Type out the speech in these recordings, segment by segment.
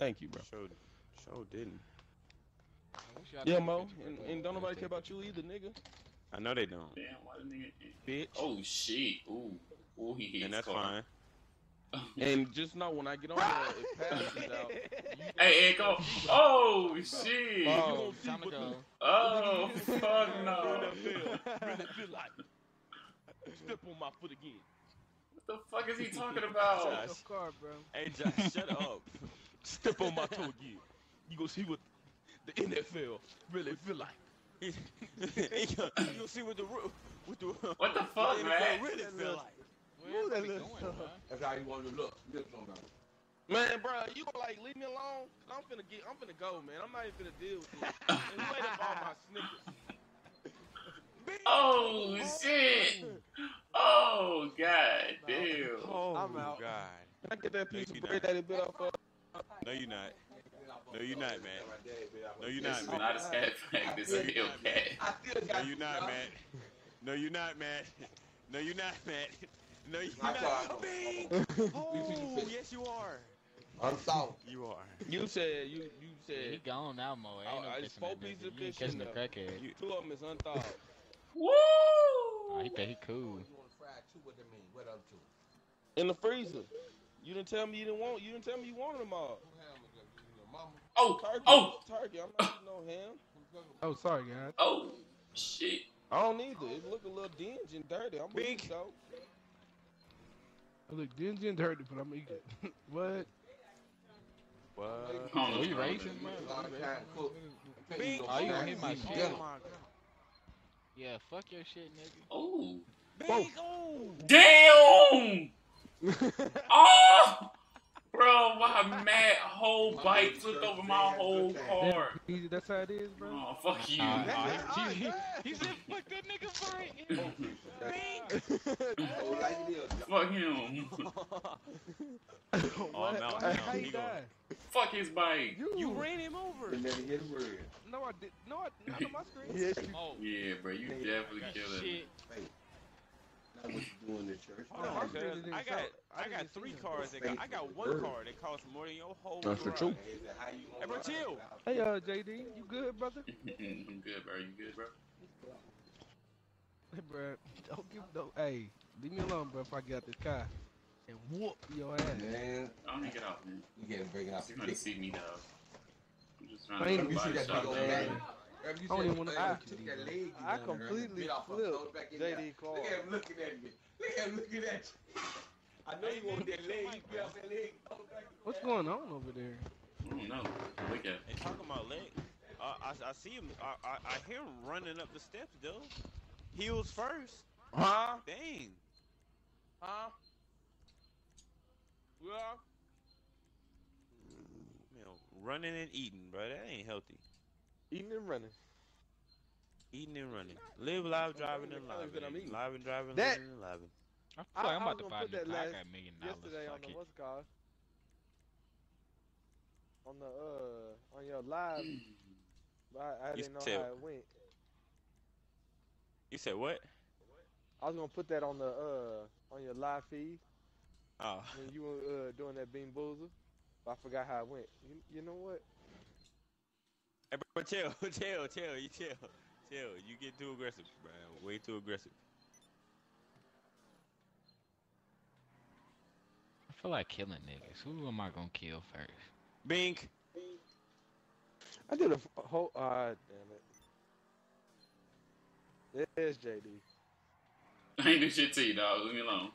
Thank you, bro. Show, show didn't. Yeah, Mo. And, and don't nobody care about you either, nigga. I know they don't, Damn, why the nigga? bitch. Oh shit! Ooh, ooh, he hit and that's car. fine. And just know when I get on there, it passes out. Hey, hey, go! Oh shit! Oh, Time to go. Oh fuck no! really feel like step on my foot again. What the fuck is he talking about? Josh. car, bro. Hey, Josh, shut up. Step on my toe again. You go see what the NFL really feel like. you gonna see what the ru- what the What the fuck, NFL man? really feel like. Where everybody going, man? That's how you want to look. Look somebody. Man, bro, you gonna like leave me alone? i I'm finna get, I'm finna go, man. I'm not even finna deal with this. And who ate up all my Snickers? Oh shit! Oh god damn! Oh I'm out. God. Can I get that piece Maybe of bread that he bit off of? No, you not. No, you not, man. No, you This not, is man. not a Scat Pack. This is a Hellcat. I still No, got you not, man. No, you not, man. No, you not, man. No, you My not. Bing. Oh, yes, you are. I'm sorry. You are. You said you you Yeah, he gone now, Mo. Ain't Oh, no it's four pieces of fish in catching the there. crackhead. You, two of them is unthawed. Woo! Oh, he think he cool. You want to fry two? What that mean? What other two? In the freezer. You didn't tell me you didn't want. You didn't tell me you wanted them all. Who hamburger? You know, mama. Oh! Turkey. Oh! Turkey. I'm not eating no ham. Oh, sorry, guys. Oh! Shit! I don't either. It look a little dingy and dirty. I'm with Bink. I look dingy and dirty, but I'm eating. what? what? Oh, Oh, you no. racing, man? A lot of time cook. I can't Bing. eat Oh, you gonna hit my shit. Oh, yeah, fuck your shit, nigga. Oh! Bing. Oh. Damn! oh! Bro, why mad whole bike flipped over my whole car? Easy, that's how it is, bro. Oh, fuck you. Uh, That's uh, how he, he, he said, fuck that nigga fight. Oh, like it is. Fuck him. Oh, I'm out. How, how you He gonna- die? Fuck his bike. You, You ran him over. And then he hit a word. No, I did. No, I not on my screen. Yes, you. Oh, Yeah, bro, you definitely killed him. Shit. Not what you doing in the church. Hold No, on, my cuz. I got I I got three see cars that got I got one car that costs more than your whole That's the garage. truth. Hey, bro, chill. Hey, uh, JD, you good, brother? I'm good, bro. You good, bro? Hey, bro, don't give no. Hey, leave me alone, bro. If I get out this car and whoop your ass. Man, I don't need to get out, man. you can't break it out. You're gonna see me, dog. I'm just trying I to ain't get You see that big old man. Man? I don't even wanna- I- leg I done there and completely bit her, flipped throw back in there. JD Clark. Look at him looking at me. Look at him looking at you. I know you want that leg. You bit that leg. throw back What's going on over there? I don't know. Look at And talking about leg, uh, I I see him. I, I I hear him running up the steps, though. Heels first. Huh? Dang. Huh? Yeah. You know, running and eating, bro. That ain't healthy. Eating and running. Eating and running. Live live, driving and Calories living. Live and driving, That- living and living. I feel I- like I'm about to gonna buy a new that car. I last- got a million dollars. Yesterday on Fuck the what's it called? On the uh on your live, but I, I didn't know said- how it went. You said what? I was gonna put that on the uh on your live feed Oh, when you were uh doing that bean boozer. But I forgot how it went. You, you know what? Hey, bro, chill, chill, chill. You chill, chill. You get too aggressive, bro. Way too aggressive. I feel like killing niggas. Who am I gonna kill first? Bink. I did a whole. Ah, damn it. There's JD. I ain't do shit to you, dog. Leave me alone.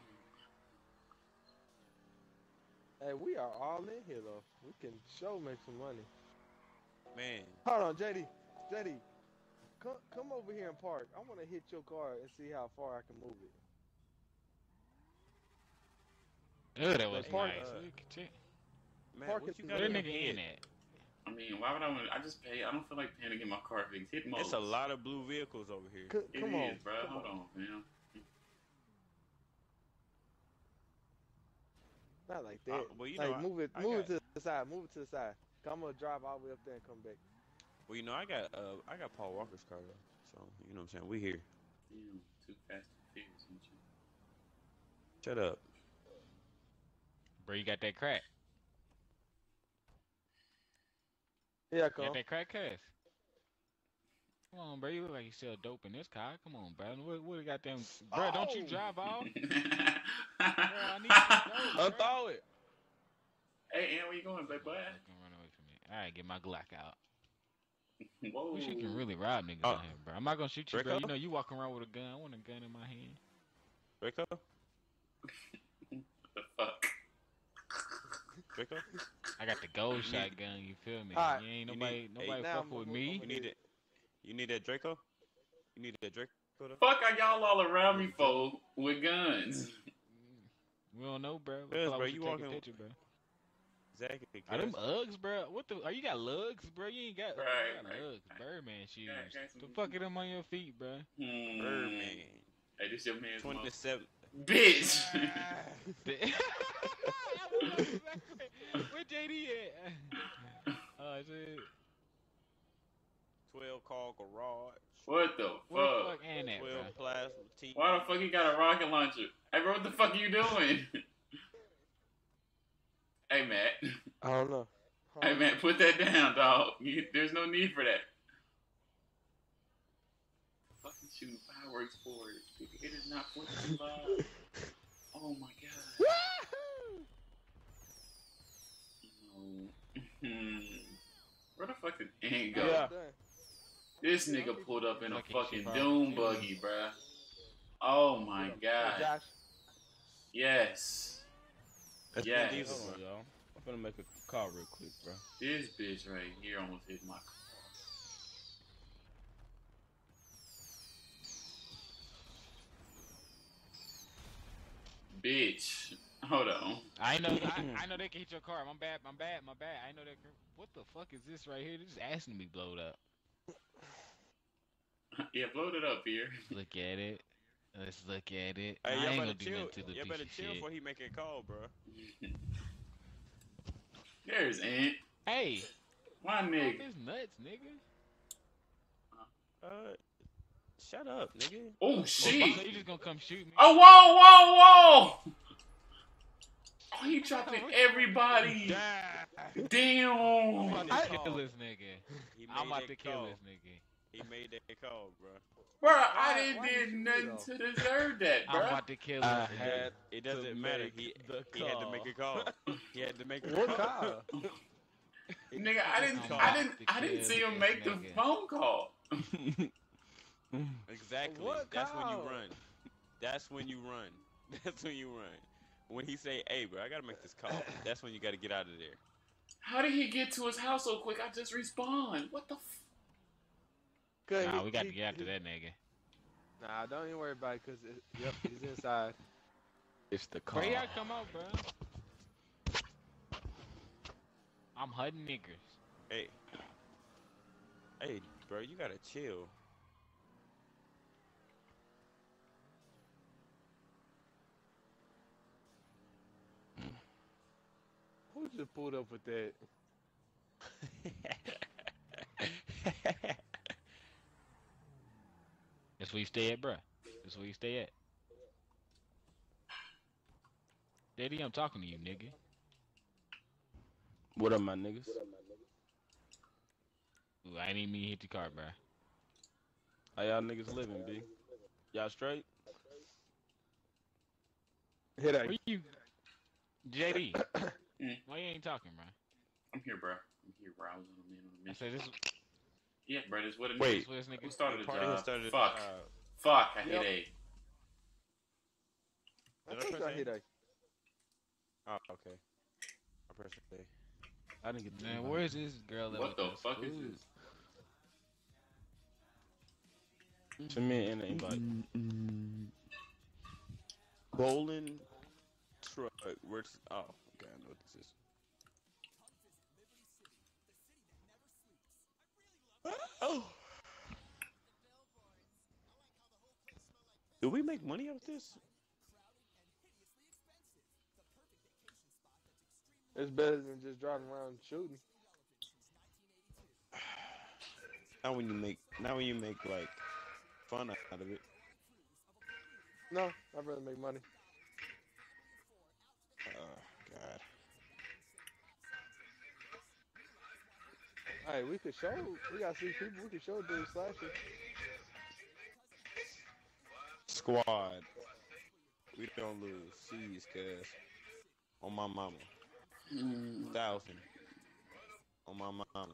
Hey, we are all in here though. We can show make some money. Man, Hold on, JD. JD, come come over here and park. I want to hit your car and see how far I can move it. Ugh, that was park- nice. uh, Look at you. man, Park what it you to got that nigga in head? at? I mean, why would I want I just pay. I don't feel like paying to get my car fixed. Hit most. It's a lot of blue vehicles over here. C- It come is, on, bro. come Hold on. on, man. Not like Uh, that. well, you like know, I- move it, I move got- it to the side, move it to the side. 'Cause I'm gonna drive all the way up there and come back. Well, you know, I got uh, I got Paul Walker's car though, so you know what I'm saying. We here. Damn, too fast and furious, ain't you? Shut up. Bro, you got that crack. Yeah, Got that crack cuss. Come on, bro. You look like you sell dope in this car. Come on, bro. What, what got them? Bro, don't you Oh. drive off? I need some dope, bro. Unthrow it. Hey, Ann, where you going, big boy? All right, get my Glock out. Whoa. Wish you can really rob niggas Oh. out here, bro. I'm not gonna shoot you, bro. You know you walking around with a gun. I want a gun in my hand. Draco? the fuck? Draco? I got the gold You need- shotgun. You feel me? Alright, You ain't you nobody, need- nobody hey, fuck with I'm- me. You need it. You need that Draco? You need that Draco? though? Fuck are y'all all around me for with guns? We don't know, bro. We Yes, thought bro, you should a walking- picture, bro. Exactly. Are them cuz. Uggs, bro? What the? Are you got lugs, bro? You ain't got, Right, you got right, Uggs, Birdman shoes. Got- got some- the fuck are them on your feet, bro? Hmm. Birdman. Hey, this your man's mom. 27. Bitch. Where JD at? Oh shit. 12 call garage. what the Where the fuck? fuck 12 plasma Why the fuck you got a rocket launcher? Hey, bro, what the fuck are you doing? hey, Matt. I don't know. Hey, Matt, put that down, dog. You, there's no need for that. Fucking shooting fireworks for it. It is not 4th of Oh my god. No. Hmm. Where the fuck did Ant go? Yeah. This nigga pulled up in a Fucking fucking dune buggy, bruh. Oh my god. Josh. Yes. That's Yes. Vin Diesel, Hold on, y'all. I'm gonna make a call real quick, bro. This bitch right here almost hit my car. Bitch. Hold on. I know, I, I know they can hit your car. My bad, my bad, my bad. I know that. What the fuck is this right here? This is asking to be blowed up. Yeah, blowed it up here. Look at it. Let's look at it. Hey, I y'all ain't better gonna do chill. nothing to the Y'all piece better of chill shit. before he make a call, bro. There's Ant. Hey, My nigga. is nuts, nigga. Uh, shut up, nigga. Oh So shit. you just gonna come shoot me? Oh whoa whoa whoa! Oh, he dropping everybody. Damn. I'm about to kill this nigga. He I'm made about that to kill call. this nigga. He made that call, bro. Bro, I Why- didn't why did did do nothing to deserve that, bro. I'm about to kill him. I had It doesn't matter. He he had to make a call. he had to make a What call. call? Nigga, I didn't, I'm I about didn't, I didn't see him this make the phone call. Exactly. What That's when you run. That's when you run. That's when you run. When he say, "Hey, bro, I gotta make this call," that's when you gotta get out of there. How did he get to his house so quick? I just respawned. What the? F- Good, Nah, he- we got to get after he- that nigga. Nah, don't even worry about it, cause it, yep, he's inside. It's the car. Bro, y'all come out, bro. I'm hunting niggers. Hey, hey, bro, you gotta chill. Who just pulled up with that? That's where you stay at, bruh. That's where you stay at. Daddy, I'm talking to you, nigga. What up, my niggas? Ooh, I didn't mean to hit the car, bruh. How y'all niggas living, B? Y'all straight? Hit that. Where you, JD? Why you ain't talking, bruh? I'm here, bruh. I'm here, bro. I was on a man on a I mission. said this. Yeah, bro. This what it Wait. This where this Who started the Party has job? started. Fuck. uh, Fuck. I Yep. hit A. I Did I think press I A? hit that. oh, okay. I pressed A. I didn't get Man, where's this girl? that What the us? fuck is this? Send me in the invite. Bowling truck. Where's? Oh, okay. I know what this is. Oh. Do we make money out of this? It's better than just driving around shooting. Now when you make, now when you make like fun out of it. No, I'd rather make money. Hey, we could show. We got six people. We could show dude slashing. Squad. We don't lose. Jeez, cuz. On my mama. Mm. Thousand. On my mama.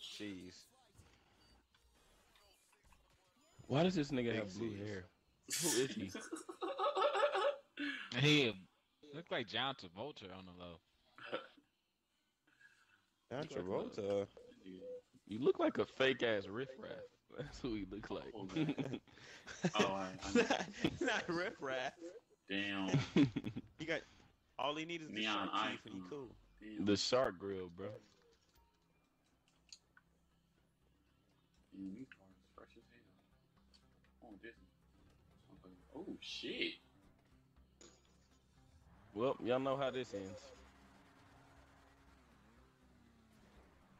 Jeez. Why does this nigga have blue hair? Who is he? He look like John Travolta on the low. John Look like Travolta. You look like a fake ass Riff Raff. That's who he looks like. Oh. Oh, I, I, Not Riff Raff. damn. He got all he needs is the Neon shark teeth and he cool. damn. the shark grill, bro. Damn, these cars fresh as hell. This. Oh shit. Well, y'all know how this ends.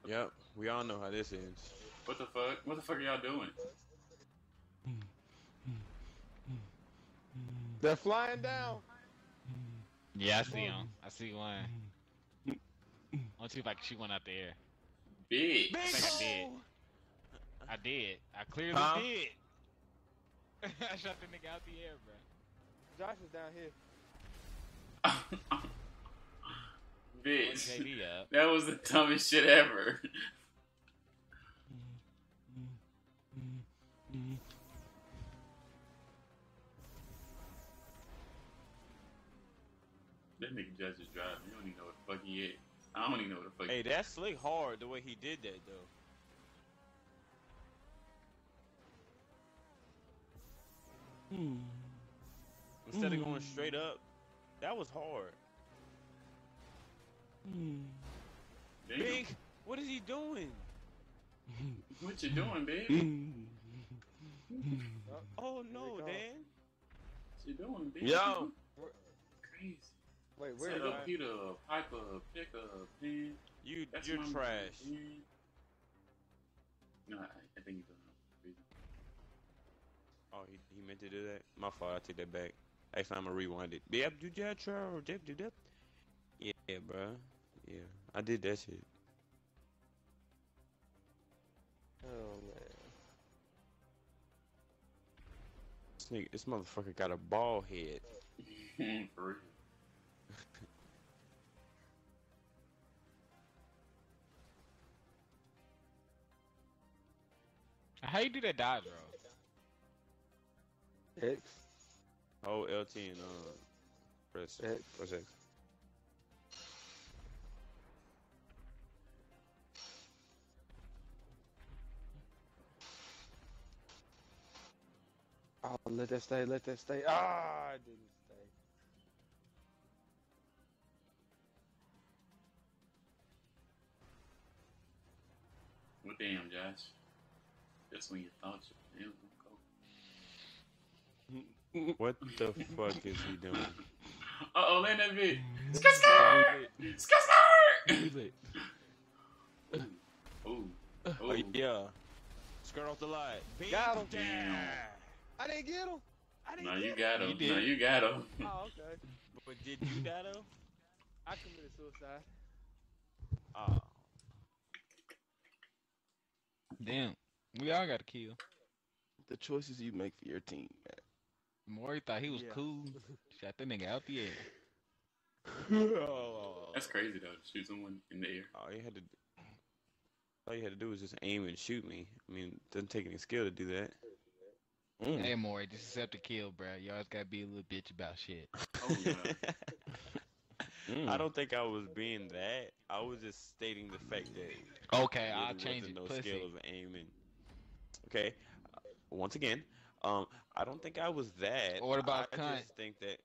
Yep, we all know how this ends. What the fuck? What the fuck are y'all doing? They're flying down. Yeah, I see him. I see one. Let's see if I can shoot one out the air. Bitch. I think I did. I did. I clearly Huh? did. I shot the nigga out the air, bro. Josh is down here. Bitch. That was the dumbest shit ever. That nigga just is driving. You don't even know what the fuck he is. I don't even know what the fuck. Hey, that's slick hard the way he did that though. Instead of going straight up, that was hard. Damn. Big, what is he doing? What you doing, big? Oh no, Here it come. Dan. What you doing, big? Yo. Crazy. Wait, where Set is up, heat up, pipe up, pick up, pen. You, That's you're trash. pen. No, I, I think he's doing it. Oh, he, he meant to do that. My fault. I take that back. Actually, I'm gonna rewind it. Yep, do that, Charles. Yep, do that. Yeah, yeah, bro. Yeah, I did that shit. Oh man. This, nigga, this motherfucker got a ball head. For real. How you do that dodge bro? X. Hold LT and uh, press X. press X. Oh, let that stay. Let that stay. Ah, it didn't stay. Well, damn, Josh. That's when you thought you damn, go. What the fuck is he doing? Uh oh, land that bitch. Skr skr! Skr skr! Ooh. Oh Ooh. yeah. Skirt off the light. Bam, Got him. down. I didn't get him. I didn't No, get you him. got him. You did. No, you got him. Oh, okay. But did you got him? I committed suicide. Oh. Damn. We all got a kill. The choices you make for your team, man. Maury thought he was Yeah. cool. Shot that nigga out the air. man. That's crazy though. To shoot someone in the air. All you had to all you had to do was just aim and shoot me. I mean, it doesn't take any skill to do that. Mm. Hey Maury, just accept the kill, bro. You always gotta be a little bitch about shit. Oh yeah. Mm. I don't think I was being that. I was just stating the fact that Okay, I'll change it. no Pussy. skill of aiming. Okay. Uh, once again, um, I don't think I was that. What about I cunt? just think that.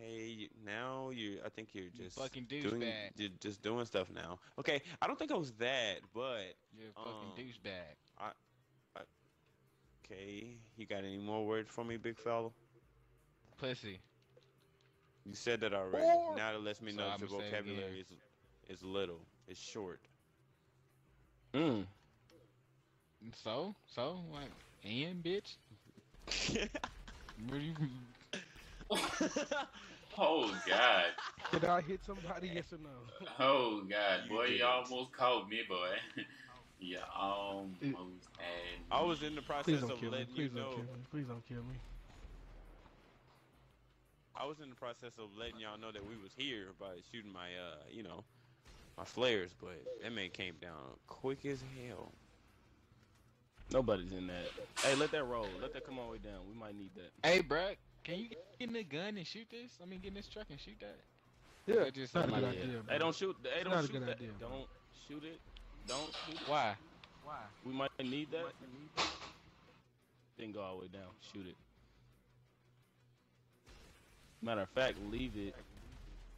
Okay, now you. I think you're You just fucking doing. douchebag. You're just doing stuff now. Okay, I don't think I was that, but You're a fucking Um, douchebag. Okay. You got any more words for me, big fella? Pussy. You said that already. Or- now that lets me So know that I'ma your vocabulary is is little. It's short. Mm. So? So? What? And, bitch? What you- Oh God. Did I hit somebody? Yes or no? Oh God, You boy, you did. almost caught me, boy. You almost It- had I was in the process of kill letting you Please don't know. kill me. Please don't kill me. I was in the process of letting y'all know that we was here by shooting my, uh, you know, my flares, but that man came down quick as hell. Nobody's in that. Hey, let that roll. Let that come all the way down. We might need that. Hey, bruh, can you get in the gun and shoot this? I mean, get in this truck and shoot that. Yeah, Or just not a good idea. Hey, don't shoot. Hey, don't shoot that. idea. Don't shoot it. Don't shoot it. Why? We might need that. Then go all the way down. Shoot it. Matter of fact, leave it.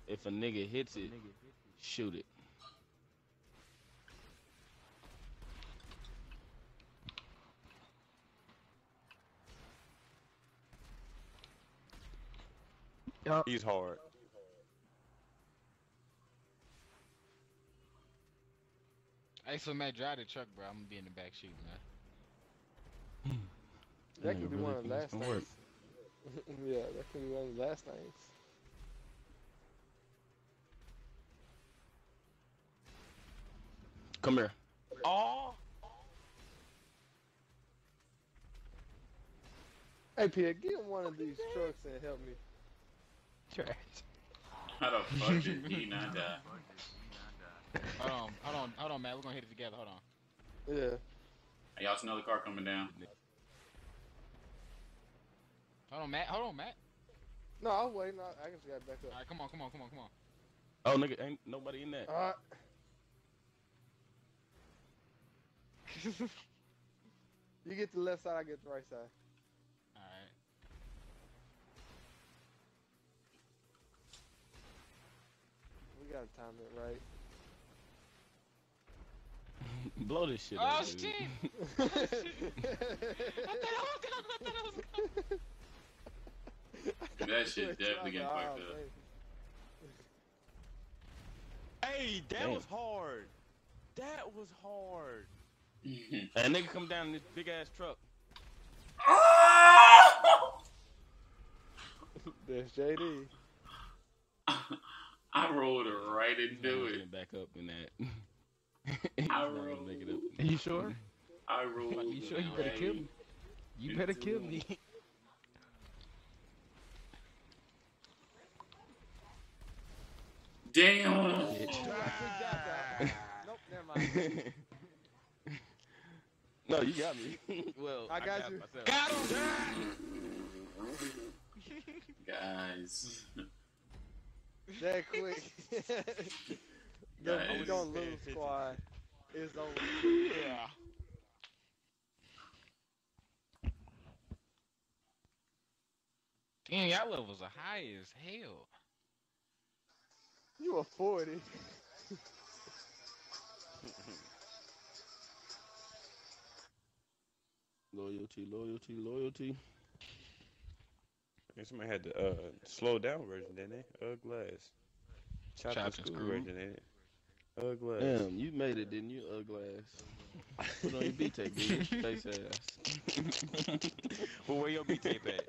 If a nigga hits it, shoot it. He's hard. Hey, so Matt, drive the truck, bro. I'm gonna be in the back shooting, man. That could be really one of the last it's things. yeah, that could be one of the last things. Come here. Oh, Hey, Pierre, get in one of these trucks and help me. Trash. How the fuck did he not die? Hold on, hold on, hold on, Matt. We're gonna hit it together. Hold on. Yeah. Hey, y'all see another car coming down? Hold on, Matt. Hold on, Matt. No, I was waiting. I, I just got back up. All right, come on, come on, come on, come on. Oh, nigga, ain't nobody in that. All right. you get the left side, I get the right side. All right. We gotta time it right. Blow this shit Oh up. shit! dude. That shit definitely getting fucked up. hey, that Damn. was hard. That was hard. that nigga, come down in this big ass truck. There's JD. I rolled it right into it. Back up in that. He's I not gonna make it up. Are you sure? I rule. Are you sure you better kill me? You better kill me. Damn. nope, never mind. no, you got me. well, I got you. myself. Guys. that quick. The Guys. we don't lose squad is over. Yeah. Damn, y'all levels are high as hell. You a 40. Loyalty, loyalty, loyalty. I think somebody had the uh, slow down version, didn't they? Uh, glass. Chopped, Chopped and and screwed screwed. version, ain't it? Uh, glass. Damn, you made it, didn't you, ugly ass? Put on your B tape, dude. Face ass. well, where your B tape at?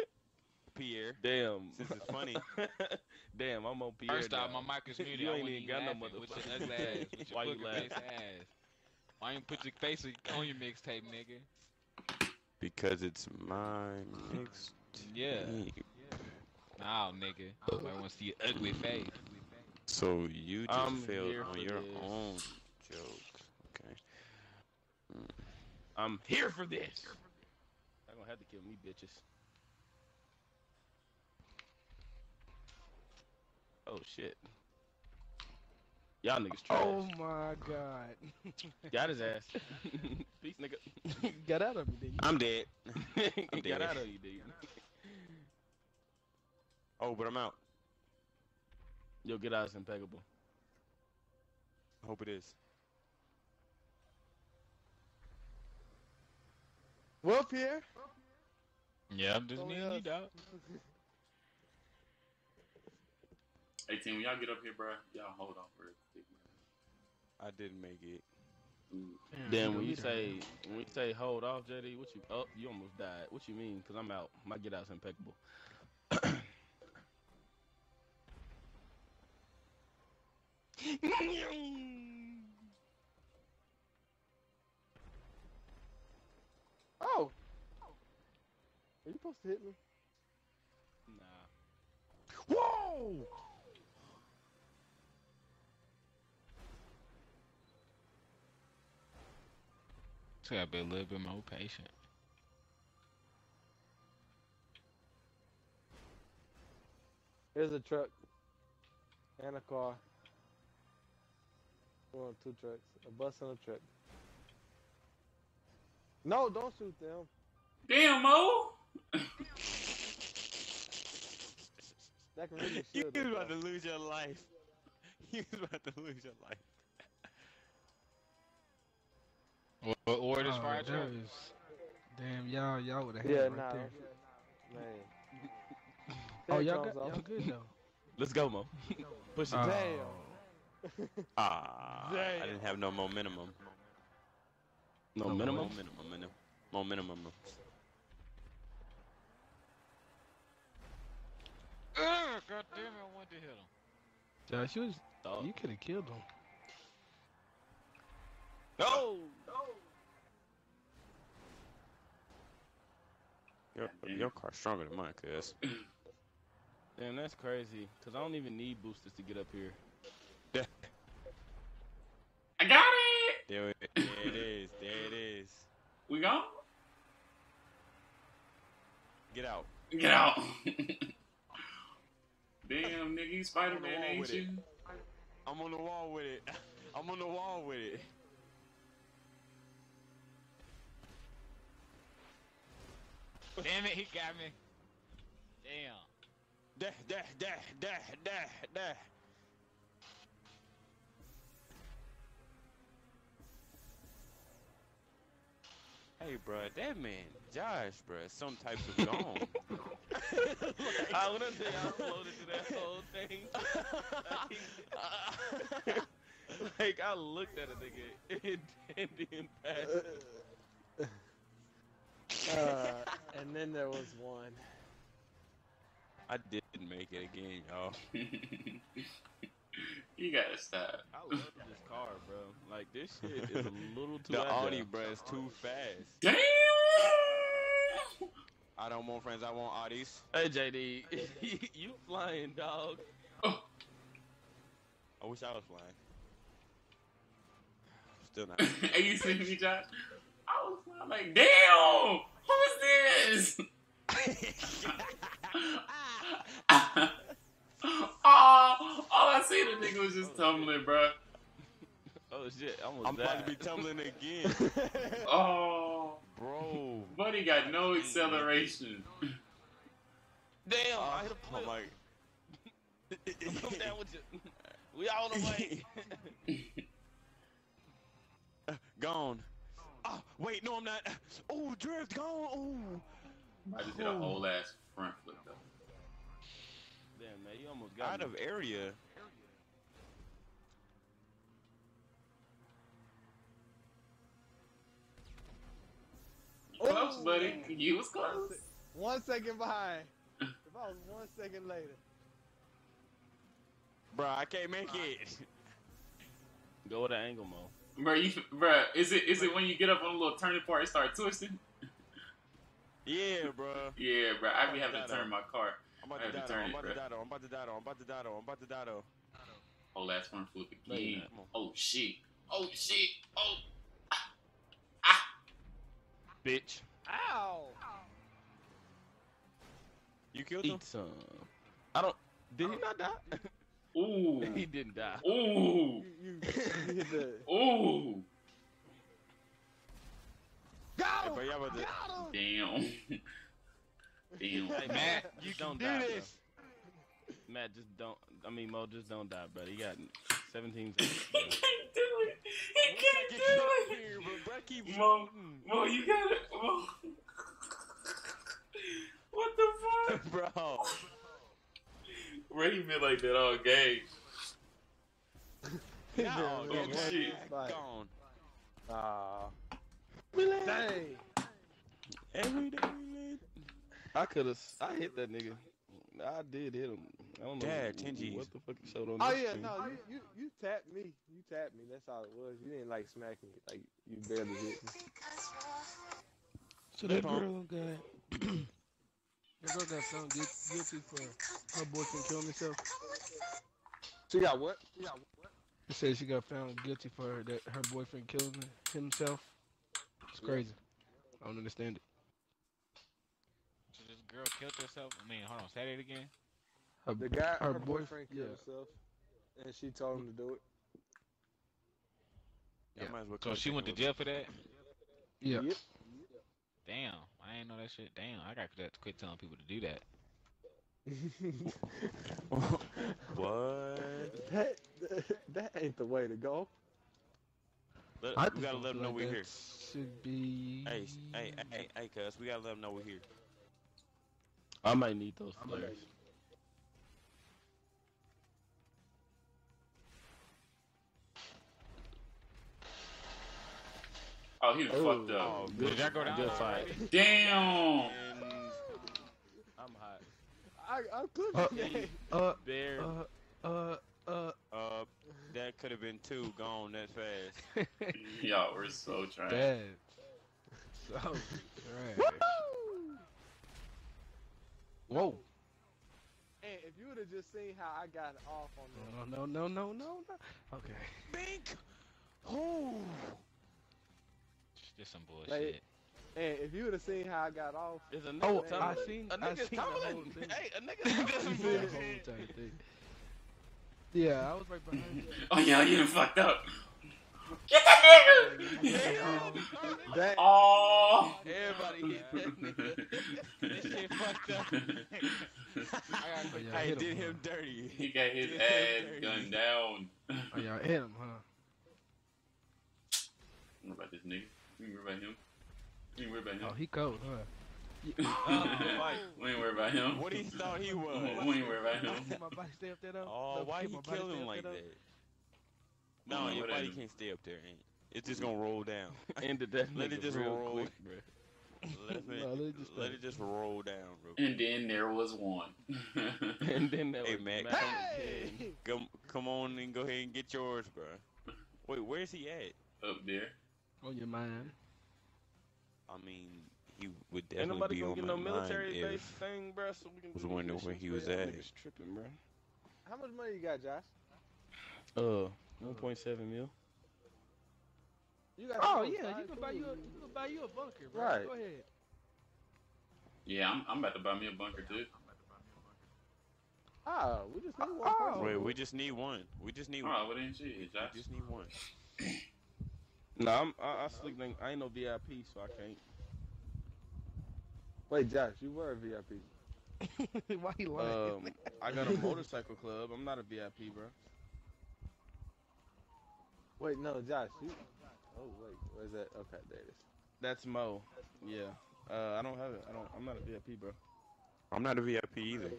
Pierre. Damn. Since it's funny. Damn, I'm on Pierre. First off, my mic is muted. You I ain't wasn't even got no laughing with your motherfucker. ugly ass. With your Why you laughing? face ass. Why you put your face on your mixtape, nigga? Because it's my mixed. Yeah. Nah, nigga. I want to see your ugly face. So you just I'm failed on your this. own joke. Okay. I'm here for this. I'm gonna have to kill me, bitches. Oh shit. Y'all niggas trash. Oh my god. Got his ass. Peace, nigga. Got out of me, didn't? I'm dead. I'm Got out of you, dude. Oh, but I'm out. Yo, get out is impeccable. I hope it is. Well, Pierre. Yeah, I'm just Only me and you, us. dog. 18, when y'all get up here, bro, y'all hold on for a quick I didn't make it. minute. Then when you say when you say hold off, JD, what you oh you almost died. What you mean? Cause I'm out. My get out's impeccable. Oh. Are you supposed to hit me? Nah. Whoa! So gotta be a little bit more patient. Here's a truck. And a car. Well, two trucks. A bus and a truck. No, don't shoot them. Damn, Mo. That can really You shield was about to lose your life. You was about to lose your life. Or, or this Oh, fire truck. Damn, y'all, y'all would have had Yeah, it right nah. there. Man. Oh, y'all comes, got, y'all good though. Let's go, Mo. Push it. Oh. Damn. Ah, I didn't have no momentum. No, No minimum. Momentum. Momentum. Momentum. Ugh, God damn it, I wanted to hit him. Josh, you, was, Dog. you could have killed him. No. Your, your car's stronger than mine, cuz. Damn, that's crazy. Cause I don't even need boosters to get up here. I got it. There it, there it is. There it is. We go. Get out. Get out. Damn, nigga, you Spider Man ain't you? I'm on the wall with it. I'm on the wall with it. Damn it, he got me. Damn. Dah, dah, dah, dah, dah, dah. Hey, bruh, that man, Josh, bruh, some types of gone. I wanna say I floated to that whole thing. like I looked at a nigga and, and didn't pass. it. Uh, and then there was one. I didn't make it again, y'all. you gotta stop. I love this car, bro. Like this shit is a little too. The agile. Audi, bruh, is too fast. Damn. I don't want friends, I want Audis. Hey JD, you flying dog? Oh. I wish I was flying. Still not. hey, you seeing me, Josh? I was flying like, damn, who's this? Oh, all I see the nigga was just tumbling, bro. Oh shit, I almost I'm about to be tumbling again. Oh, Bro. buddy got no acceleration. Damn, uh, I Oh, hit a oh flip. my. Come down with you. We all the way. Gone. Oh, wait, no, I'm not. Oh, drift, gone. Oh. I just did a whole ass front flip though. Damn, man, you almost got Out me. of area. You Close, oh, buddy. You was close. One second behind. if I was one second later. Bro, I can't make it. Go with the angle, Mo. Bro, you, bro, is it is it when you get up on a little turning part and start twisting? Yeah, bro. Yeah, bro. I be having to turn my car. I'm about to have to die, though. I'm about to bro. die, though. I'm about to die, though. I'm about to die, though. I'm about to die, though. Oh, last one flip again. not. Come on. Oh shit. Oh shit. Oh. Ah. Ah. Bitch. Ow! You killed him? Eat some. I don't. Did he not die? Ooh. he didn't die. Ooh. Ooh. Got him! bro, y'all about to. Got him! Damn. Damn. Hey, Matt, you can don't do die, this. Bro. Matt, just don't. I mean, Mo, just don't die, bro. He got 17 he can't do it. He can't do it. here, bro. Bro, keep Mo. Mm. Mo, you got it. Mo. What the fuck? Bro. Bro, he been like that all game. No, oh, shit. fight. Gone. Aw. Dang. Every day. I could have. I hit that nigga. I did hit him. I don't know Dad, what- 10 Gs. what the fuck you showed on Oh this yeah, screen. no, you, you you tapped me. You tapped me. That's all it was. You didn't like smack me. Like you barely hit me. So that girl got that girl got found guilty for her boyfriend killing himself. She got what? She got what? It says she got found guilty for her, that her boyfriend killing himself. It's Yeah. crazy. I don't understand it. So this girl killed herself. I mean, hold on, say that again. Her, The guy, her her, boy- boyfriend killed yeah. himself, and she told him to do it. Yeah. might as well So she went to jail for that. yeah. Yep. Damn, I didn't know that shit. Damn, I got to quit telling people to do that. what? that, that ain't the way to go. Let, I we gotta let them know like we're here. Should be. Hey, s- hey, hey, hey, cuz, we gotta let them know we're here. I might need those flares. Oh, he was Oh. fucked up. good, Did that go down Good fight. Damn. I'm hot. I I'm Uh, uh, Bear. uh, uh, uh. uh, that could have been two gone that fast. Y'all were so trash. Bad. So trash. Whoa. and if you would have just seen how I got off on the No, no, no, no, no, no. Okay. Bink! Oh! Just some bullshit. Like, and if you would have seen how I got off, There's a nigga Oh, tumbling. I seen. A I nigga's seen the whole tumbling. thing. Hey, a I nigga's tumbling. whole entire thing. Yeah, I was right behind you. Oh yeah, you done fucked up. Get that nigga. that Oh. Everybody hit that nigga. this shit fucked up. I gotta. Oh, yeah, Hey, hit did him, him dirty. He got his Did ass dirty. gunned down. Oh, y'all hit him, huh? What about this nigga? We ain't worry about him. We ain't worry about him. Oh, he cold, huh? Uh, Mike, we ain't worry about him. what he thought he was? We was? ain't worry about him. Keep my body stay up there though. Oh, why keep he my body kill him up like there, that? I don't No, know your body can't stay up there, ain't it? It's just gonna roll down. Ended that Let it just roll. quick, bro. Let it, No, let it just let it just roll down, bro. And then there was one. And then that Hey, was Mac, Mac come- on. Come, come on and go ahead and get yours, bro. Wait, where's he at? Up there. On your mind. I mean, he would Ain't definitely nobody be gonna on get my no mind military if based thing, bro. So we can was wondering where he was at. Tripping, bro. how much money you got, Josh? Uh, 1.7 mil. You got Oh yeah, you can buy you a, you can buy you a bunker, bro. Right. Go ahead. Yeah, I'm, I'm about to buy me a bunker too. Ah, we just need one Oh. person. Wait, we just need one. We just need one. Oh, what ain't shit, We Josh? just need one. Nah, I'm, I, I sleep. in- I ain't no VIP, so I can't. Wait, Josh, you were a VIP. Why he lying? Um, I got a motorcycle club. I'm not a VIP, bro. Wait, no, Josh, you. Oh wait, where's that? Okay, there it is. That's Mo. Yeah. Uh, I don't have it. I don't. I'm not a VIP, bro. I'm not a VIP either.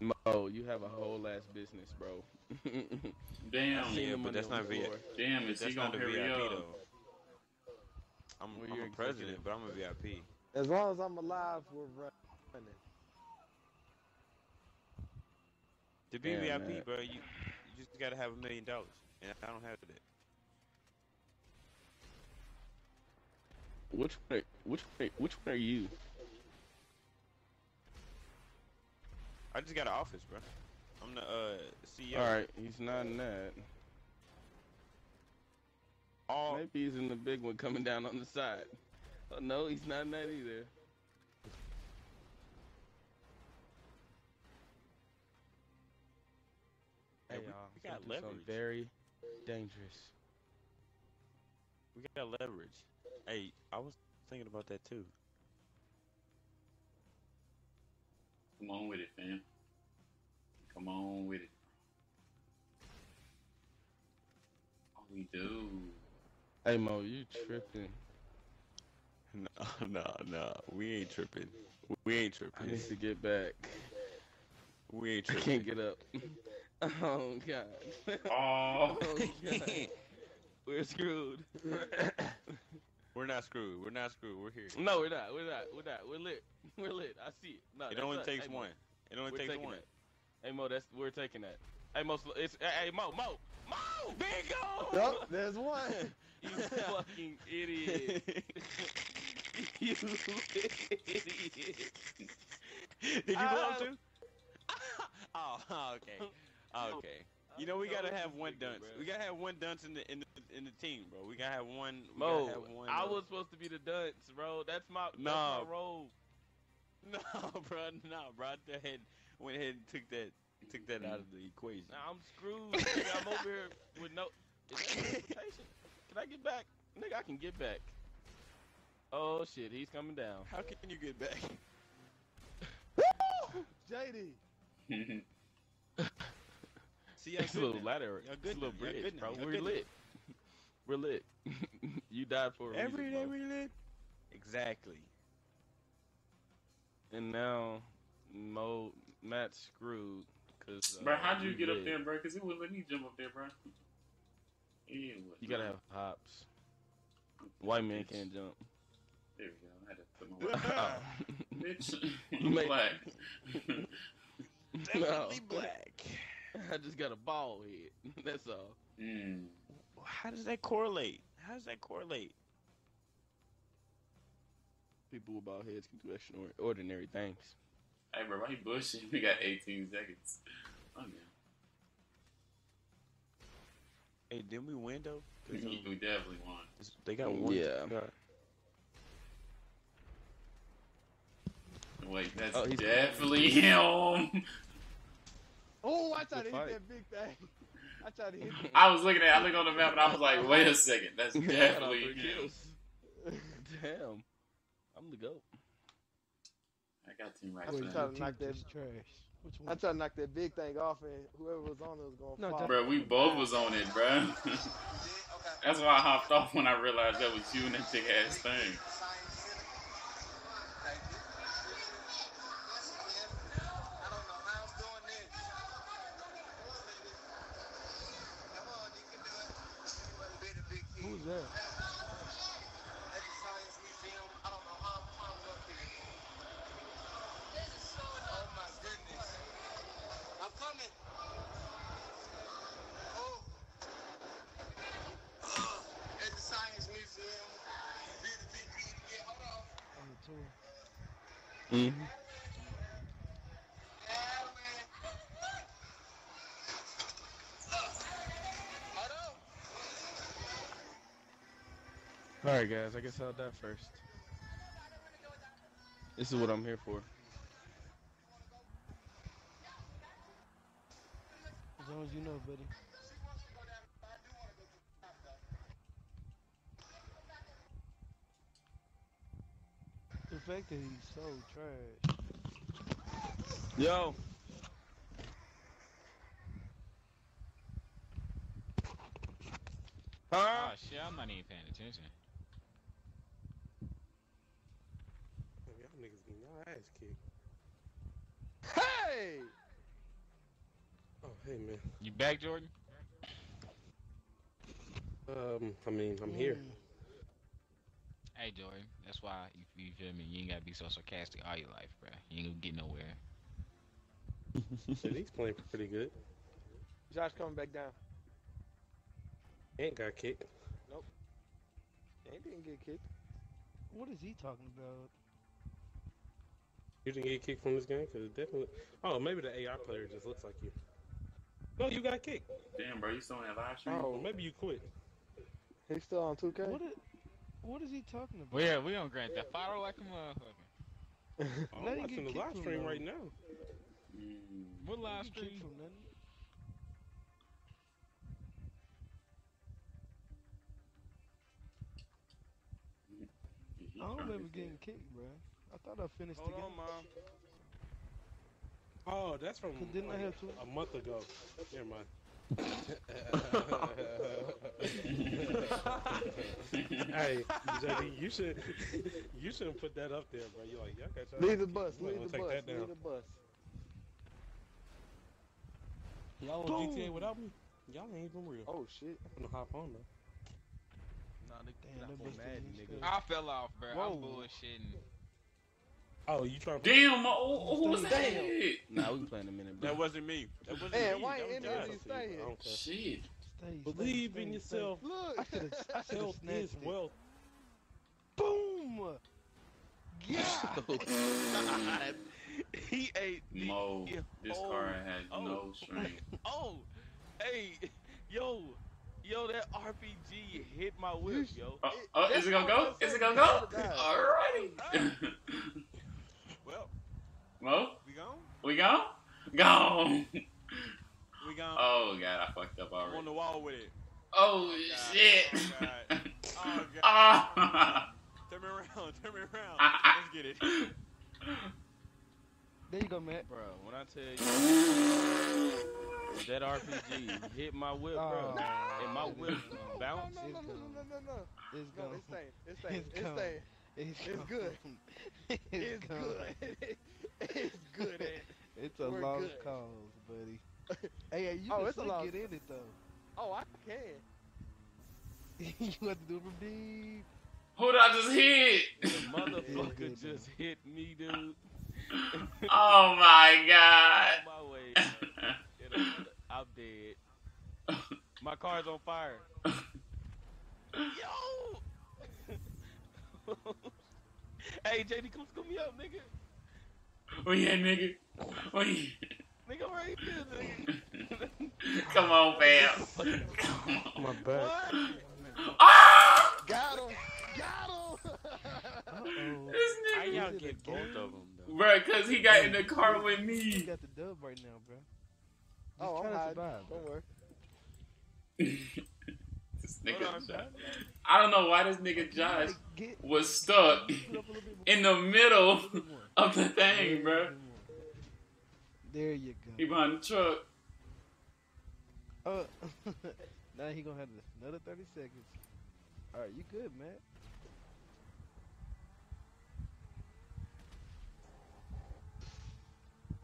Mo, you have a whole ass business, bro. Damn, Yeah, but that's not the VIP. damn, is he That's gonna not a hurry VIP up? though. I'm, Well, I'm a president, but I'm a VIP. As long as I'm alive, we're running. To be Damn, VIP, man. bro, you, you just gotta have a million dollars, and I don't have it. Which one? Are, which one? Are, which one are you? I just got an office, bro. I'm the uh, CEO. All right, he's not in that. All Maybe he's in the big one coming down on the side. Oh, no, he's not in that either. Hey, Hey, we- y'all, we got finna leverage. Very dangerous. we got leverage. Hey, I was thinking about that too. Come on with it, fam. Come on with it. Oh, we do. Hey Mo, you tripping? No, no, no. We ain't tripping. We ain't tripping. I tripping. need to get back. We ain't I can't get up. oh god. Oh, oh god. We're screwed. We're not screwed. We're not screwed. We're here. no, we're not. We're not. We're not. We're lit. We're lit. I see it. No, It only us. takes Hey, one. It only We're takes one. that. Hey Mo, that's we're taking that. Hey Mo, it's hey Mo, Mo, Mo. Bingo! Yup, there's one. You fucking idiot. you idiot. Did you blow uh, too? oh, okay. Oh, okay. You know we gotta have one nigga, dunce. We gotta have one dunce in the in the in the team, bro. We gotta have one. We Mo, gotta have one. I was supposed to be the dunce, bro. That's my that's Nah. my role. No, bro, no, bro. I went ahead, went ahead and took that took that out of the equation. Now I'm screwed. nigga, I'm over here with no. Is? Can I get back? Nigga, I can get back. Oh shit, he's coming down. How can you get back? JD. See, y'all It's a little now. ladder. Y'all It's a good little now. Bridge, bro. We're good lit. We're lit. you died for a Every reason, day bro. we lit. Exactly. And now, Mo, Matt's screwed. Cause, uh, Bro, how'd you we get up there, bro? Because it wouldn't let me jump up there, bro. Yeah. You gotta have hops. White man can't jump. There we go. I had to put my Oh. Bitch, You make- black. Definitely black. I just got a ball head. That's all. mm. How does that correlate? How does that correlate? People with bald heads can do extraordinary things. Hey, bro, why you bushing? We got 18 seconds. Oh, yeah. Hey, didn't we win though? 'Cause, um, We definitely won. they got one. Yeah. got- Wait, that's Oh, definitely him. Oh, I tried Good to fight. hit that big thing. I tried to hit That. I was looking at, I looked on the map and I was like, wait a second, that's Got all definitely three him. kills. Damn. I'm the GOAT. I got team right Wait, now. you try to knock that. Trash. Which I one? tried to knock that big thing off, and whoever was on it was gonna No, fall. Bro, we both was on it, bro. That's why I hopped off when I realized that was you and that big ass thing. Mm-hmm. All right, guys. I guess I'll die first. This is what I'm here for. As long as you know, buddy. The fact that he's so trash. Yo. Huh? Oh shit, I'm not even paying attention. Y'all niggas getting y'all ass kicked. Hey! Oh, hey man. You back, Jordan? Um, I mean, I'm here. Hey, Jordan. That's why you, you feel me. You ain't gotta be so sarcastic all your life, bro. You ain't gonna get nowhere. Shit, he's playing pretty good. Josh coming back down. Ain't got kicked. Nope. He didn't get kicked. What is he talking about? You didn't get kicked from this game? Cause it definitely. Oh, maybe the AI player just looks like you. No, you got kicked. Damn, bro, you still on that live stream? Oh, maybe you quit. He's still on 2K. What is, what is he talking about? Well, yeah, we on Grand Theft Auto like a motherfucker. I'm him watching get the kicked live from stream though. right now. Mm. What live He kicked stream? from nothing. I don't remember getting kicked, bro. I thought I finished Hold the game. on, mom. Oh, that's from Cause didn't I have to? a month ago. Never mind. hey, JD, you should you shouldn't put that up there, bro. You like, y'all got y'all. Leave the bus. Leave the take bus. that down. Leave the bus. Y'all on GTA without me? Y'all ain't even real. Oh shit. I'm gonna hop on though. Nah, nigga, Damn, get that off on busted Madden, his nigga. I fell off, bro. I'm bullshitting. Oh, you trying to Damn, oh, who was that? Damn. Nah, we can play in a minute, bro. That wasn't me. That wasn't Man, me. why That ain't was any Josh. of these staying? I. Shit. Stay, Believe stay, in stay, yourself. stay. Look. I should have. I should have Health is it. wealth. Boom. Yeah. he ate. he- Mo, yeah, this oh, car had oh. no strength. Oh, hey, yo, yo, that RPG hit my whip, yo. Oh, oh, is it gonna go? Is it gonna go? Oh, Alrighty. Well, we gone? we gone? Gone. We gone? Oh god, I fucked up I'm on already. the wall with it. Oh God. shit. Oh, God. Oh, God. Ah. Turn me around. Turn me around. Ah. Let's get it. There you go, Matt. Bro, when I tell you that RPG hit my whip, bro, Oh, and my it whip is gone. bounced. No, no, no, no, no, no, no. It's No, gone. it's staying. It's staying. It's It's gone. staying. It's, It's gone. good. it's It's gone. good. It's good. Ed. It's a We're lost good. cause, buddy. hey, hey, you Oh, can it's still get in it though. Oh, I can. you have to do it from deep. Who did I just hit? The motherfucker good, just hit me, dude. Oh my On god. my way. man. It a- I'm dead. My car's on fire. Yo! hey, JD, come scoop me up, nigga. Where you at, nigga? Where you? Nigga, I'm right here, nigga. Come on, fam. Come on. My back. What? Ah! Got him. Got him. Uh-oh. This How nigga. y'all get both of them, though? Bruh, cause he got in the car with You me. got the dub right now, bro. Just Oh, try I'm to hiding. survive. Don't worry. this nigga on, Josh. I don't know why this nigga Josh was stuck put up a little bit more. in the middle little of the thing, a bruh. little bit more. There you go. He go. behind the truck. Uh, now he gonna have another 30 seconds. Alright, you good, man.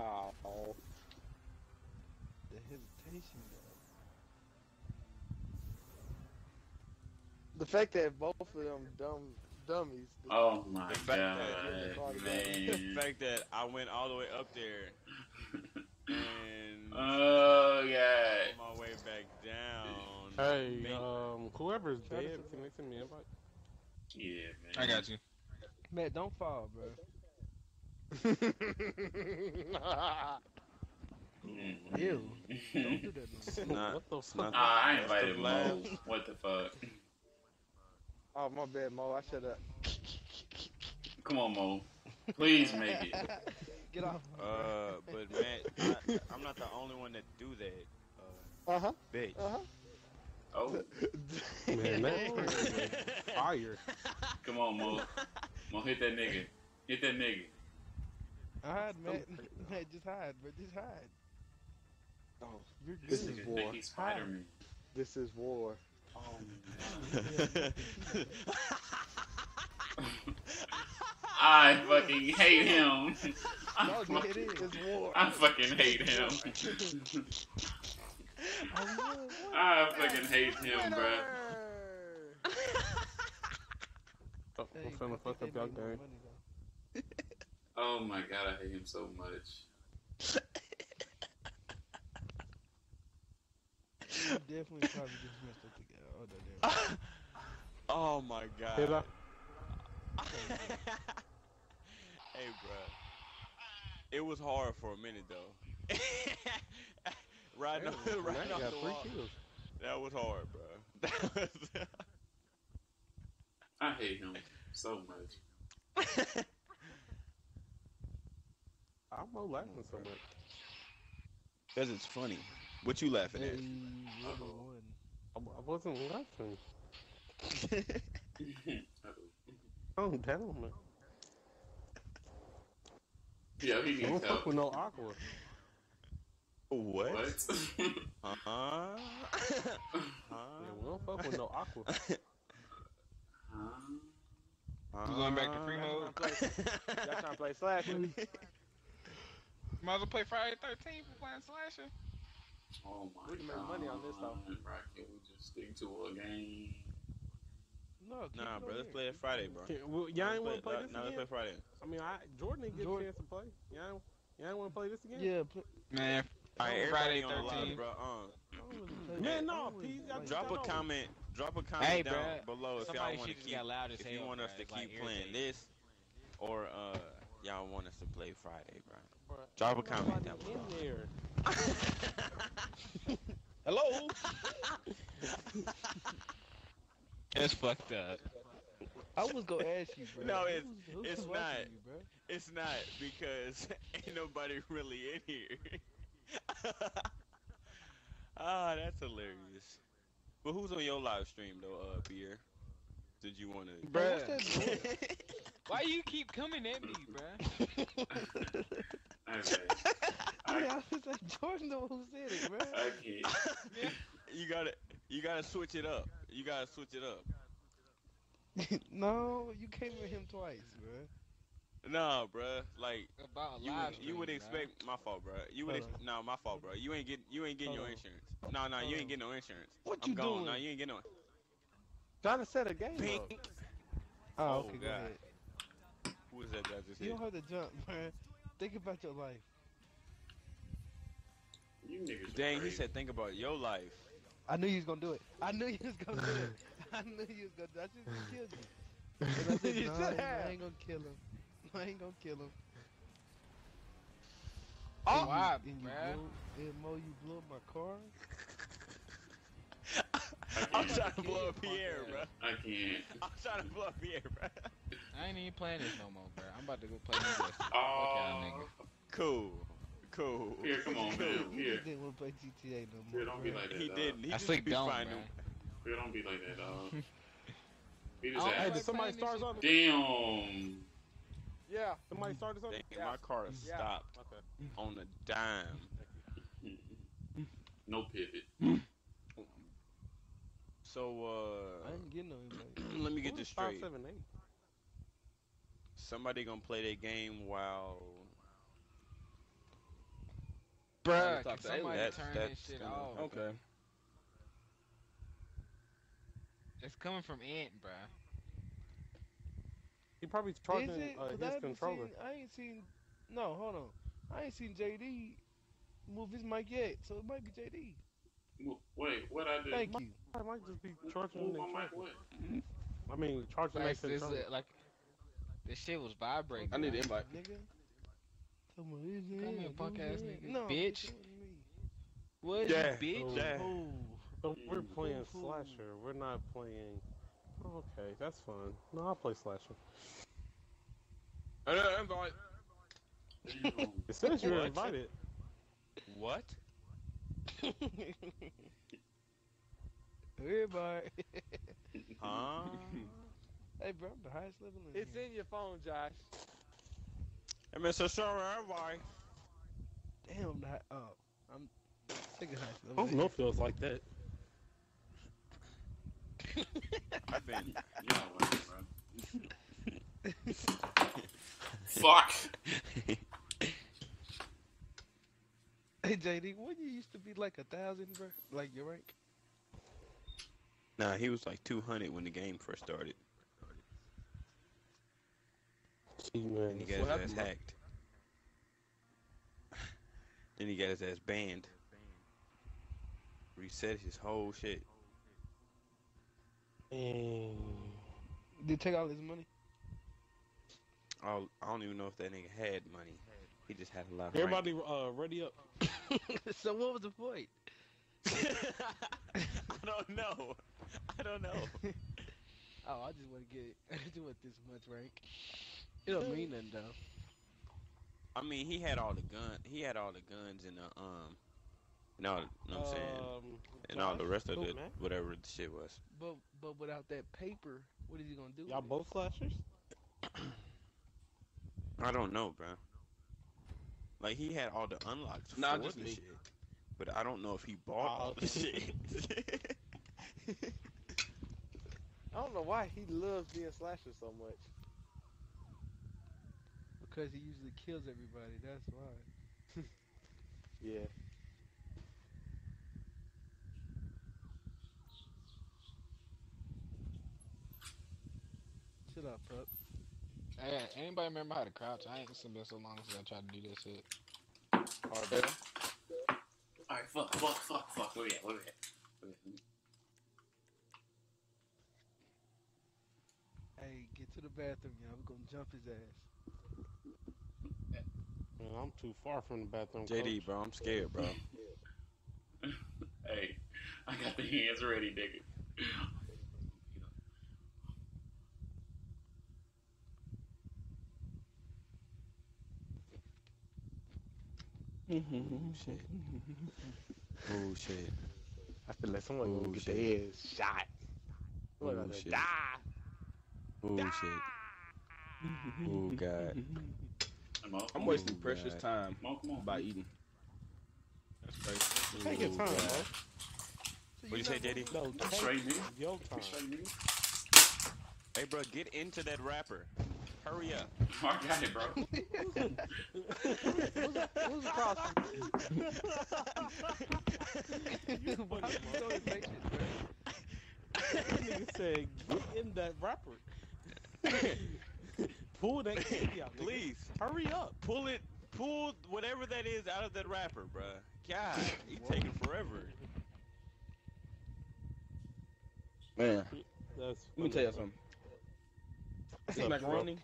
Oh. The hesitation, though. The fact that both of them dumb dummies. Oh my The fact god, that- man. The fact that I went all the way up there and oh on god. my way back down. Hey, Me. um, whoever's Try to dead, can they send me an invite? Yeah, man. I got you. Matt, don't fall, bro. Mm. Ew. Don't do that. It's No. not. What the fuck? not Ah, I invited Mo. What the fuck? Oh my bad, Mo. I should have. Come on, Mo. Please make it. Get off. Uh, but man, I, I'm not the only one that do that. Uh, Uh huh. bitch. Uh huh. Oh, Man, that fire. come on, Mo. Mo, hit that nigga. Hit that nigga. Hide, Matt. Matt, just hide, but Just hide. Oh, You're good. This This is war. think Spider-Man. this is war. Oh, I fucking hate him. I, No, fucking, it is. War. I fucking hate him. Oh, I fucking hate him, bruh. Oh, Hey, I'm finna fuck up they y'all need more game. money, though. Oh my god, I hate him so much. Definitely probably just messed up the guy. Oh, no, there. oh my god. Hit her. hey, bruh. It was hard for a minute though. right Damn, off, right man off got the three wall. kills. That was hard, bro. I hate him so much. I'm not laughing so much. Cause it's funny. What you laughing Hey, at? Wilbur won. I, I wasn't laughing. Uh-oh. Oh, damn, man. Yo, he You needs don't fuck help. with no aqua. What? What? Uh huh. Yeah, we don't fuck with no aqua. Huh? You going back to free mode? Y'all trying to play Slasher? Might as well play Friday 13 for playing Slasher. Oh my We can make god. money on this, though. Right, can we just stick to a game? No, Nah, bro. on Let's here. play it Friday, bro. Can- well, y'all ain't want to play no, this no, let's play again? Friday. I mean, I Jordan didn't get Jordan- a chance to play. Y'all, ain't- y'all want to play this again? Yeah, pl- Man, All right, Friday on the 13. live, bro. Um, I don't really play- Man, no, don't really P, y'all like- just drop a got comment. Drop a comment Hey, down bruh. below if y'all want to keep. loud If you want us to like, keep playing irritating. this, or uh, y'all want us to play Friday, bro. Bruh, Drop a comment down below. in there. Hello? That's fucked up. I was gonna ask you, bro. No, it's- who's it's not. You, bro? It's not because ain't nobody really in here. ah, that's hilarious. But who's on your live stream though, uh, Pierre? Did you want to? Bro, what's that? Why you keep coming at me, bruh? Okay. I, Yeah, I was like, Jordan, know who said it, bro. I can't. you gotta, you gotta switch it up. You gotta switch it up. no, you came with him twice, bro. Nah, bruh. Like About you, live would, you would stream, bruh. expect my fault, bruh. You would, Hold ex- nah, my fault, bruh. You ain't get, you ain't getting your Hold on. insurance. No, no, Hold you ain't getting no insurance. What I'm you gone. doing? Nah, you ain't getting no. Trying to set a game Pink. up. Oh, Oh, okay, go God. ahead. Who is that guy just You hit? don't have to jump, man. Think about your life. You niggas. Dang, he said, think about your life. I knew you was gonna do it. I knew you was gonna do it. I knew you was gonna do it. I should have killed you. And I said, You no, I ain't, I ain't gonna kill him. I ain't gonna kill him. Oh, And you- why, and you bruh? blew, and Mo, you blew up my car. I'm trying to blow up Pierre, bro. I can't. I'm trying to blow up Pierre, bro. I ain't even playing this no more, bruh. I'm about to go play this. Oh, y'all. Cool, cool. Pierre, come on, man. Cool. You Pierre. just didn't want to play GTA no more. Pierre, don't be like that. He dog. didn't. He I just oh, sleep be dumb, finding. bruh. Pierre, don't be like that, dog. Beat his I Hey, did somebody playing start something? Damn. Yeah, somebody started something? Dang, Yeah. my car is Yeah. stopped Okay. on a dime. No pivot. So, I uh, didn't get no invite. let me get this straight. seven, eight? Somebody gonna play that game while. Bruh, can somebody aliens. turn That's- this shit off? gonna- Okay. It's coming from Ant, bruh. He probably Is charging it? uh, 'Cause I his haven't controller. Seen, I ain't seen. No, hold on. I ain't seen JD move his mic yet, so it might be JD. Wait, what I do? Thank you. I might just be charging Move their my mic controller. what? I mean, charging their Like, this, controller. uh, like, this shit was vibrating. I need an invite. Nigga. Come on, is Come it? here, punk ass nigga. No, Bitch. it's. What, Yeah. you bitch? Yeah. Oh, So we're playing Ooh. slasher. We're not playing. Oh, okay, that's fun. No, I'll play slasher. Another invite. Damn. It says you're What? invited. What? everybody. Huh? hey, bro, I'm the highest level in It's here. in your phone, Josh. Hey, Mr. Sorry, why? Damn, I'm the high, oh, I'm second highest I don't know if it feels like that. I've been. Yeah, whatever, bro. Fuck. Hey, JD, what you used to be like a thousand, bro? Like your rank? Nah, he was like 200 when the game first started. Gee, man. And he got What his ass happened, hacked. then he got his ass banned. Reset his whole shit. And Did you take all his money? All, I don't even know if that nigga had money. He just had a lot of rank. everybody, uh, ready up. so what was the point? I don't know. I don't know. Oh, I just want to get it. I just want this much rank. It don't mean nothing though. I mean, he had all the gun. He had all the guns and the um, and all. You know what I'm saying? Um, And all the rest of cool, the man. whatever the shit was. But but without that paper, what is he gonna do? Y'all with it? both slashers? I don't know, bro. Like he had all the unlocks Nah, just the me. shit, but I don't know if he bought Oh, all the oh. shit. I don't know why he loves being slasher so much. Because he usually kills everybody. That's why. Yeah. shit up, bro. Hey, anybody remember how to crouch? I ain't it's been so long since I tried to do this shit. Hard better. Alright, fuck, fuck, fuck, fuck. Where we at? Where we at? Where we at? Hey, get to the bathroom, y'all. We're gonna jump his ass. Man, I'm too far from the bathroom. JD, coach. bro, I'm scared, bro. Hey, I got the hands ready, nigga. Oh shit. Oh shit. I feel like someone Oh, gonna get shit. their head shot. Someone Oh, gonna shit. die. Oh shit. Oh god. Come on, I'm wasting Oh, precious God. time on, come on. by eating. That's crazy. Take your time, God. bro. What you say, Daddy? No, I'm take straight, nigga. your time. Hey, bro, get into that wrapper. Hurry up. I got it, bro. Who's across from Why you so impatient, bro? That nigga said, get in that wrapper. Pull that candy out, nigga. Please, Hurry up. pull it. Pull whatever that is out of that wrapper, bro. God, he taking forever. Man, That's let me tell you something. What's This up, bro? macaroni,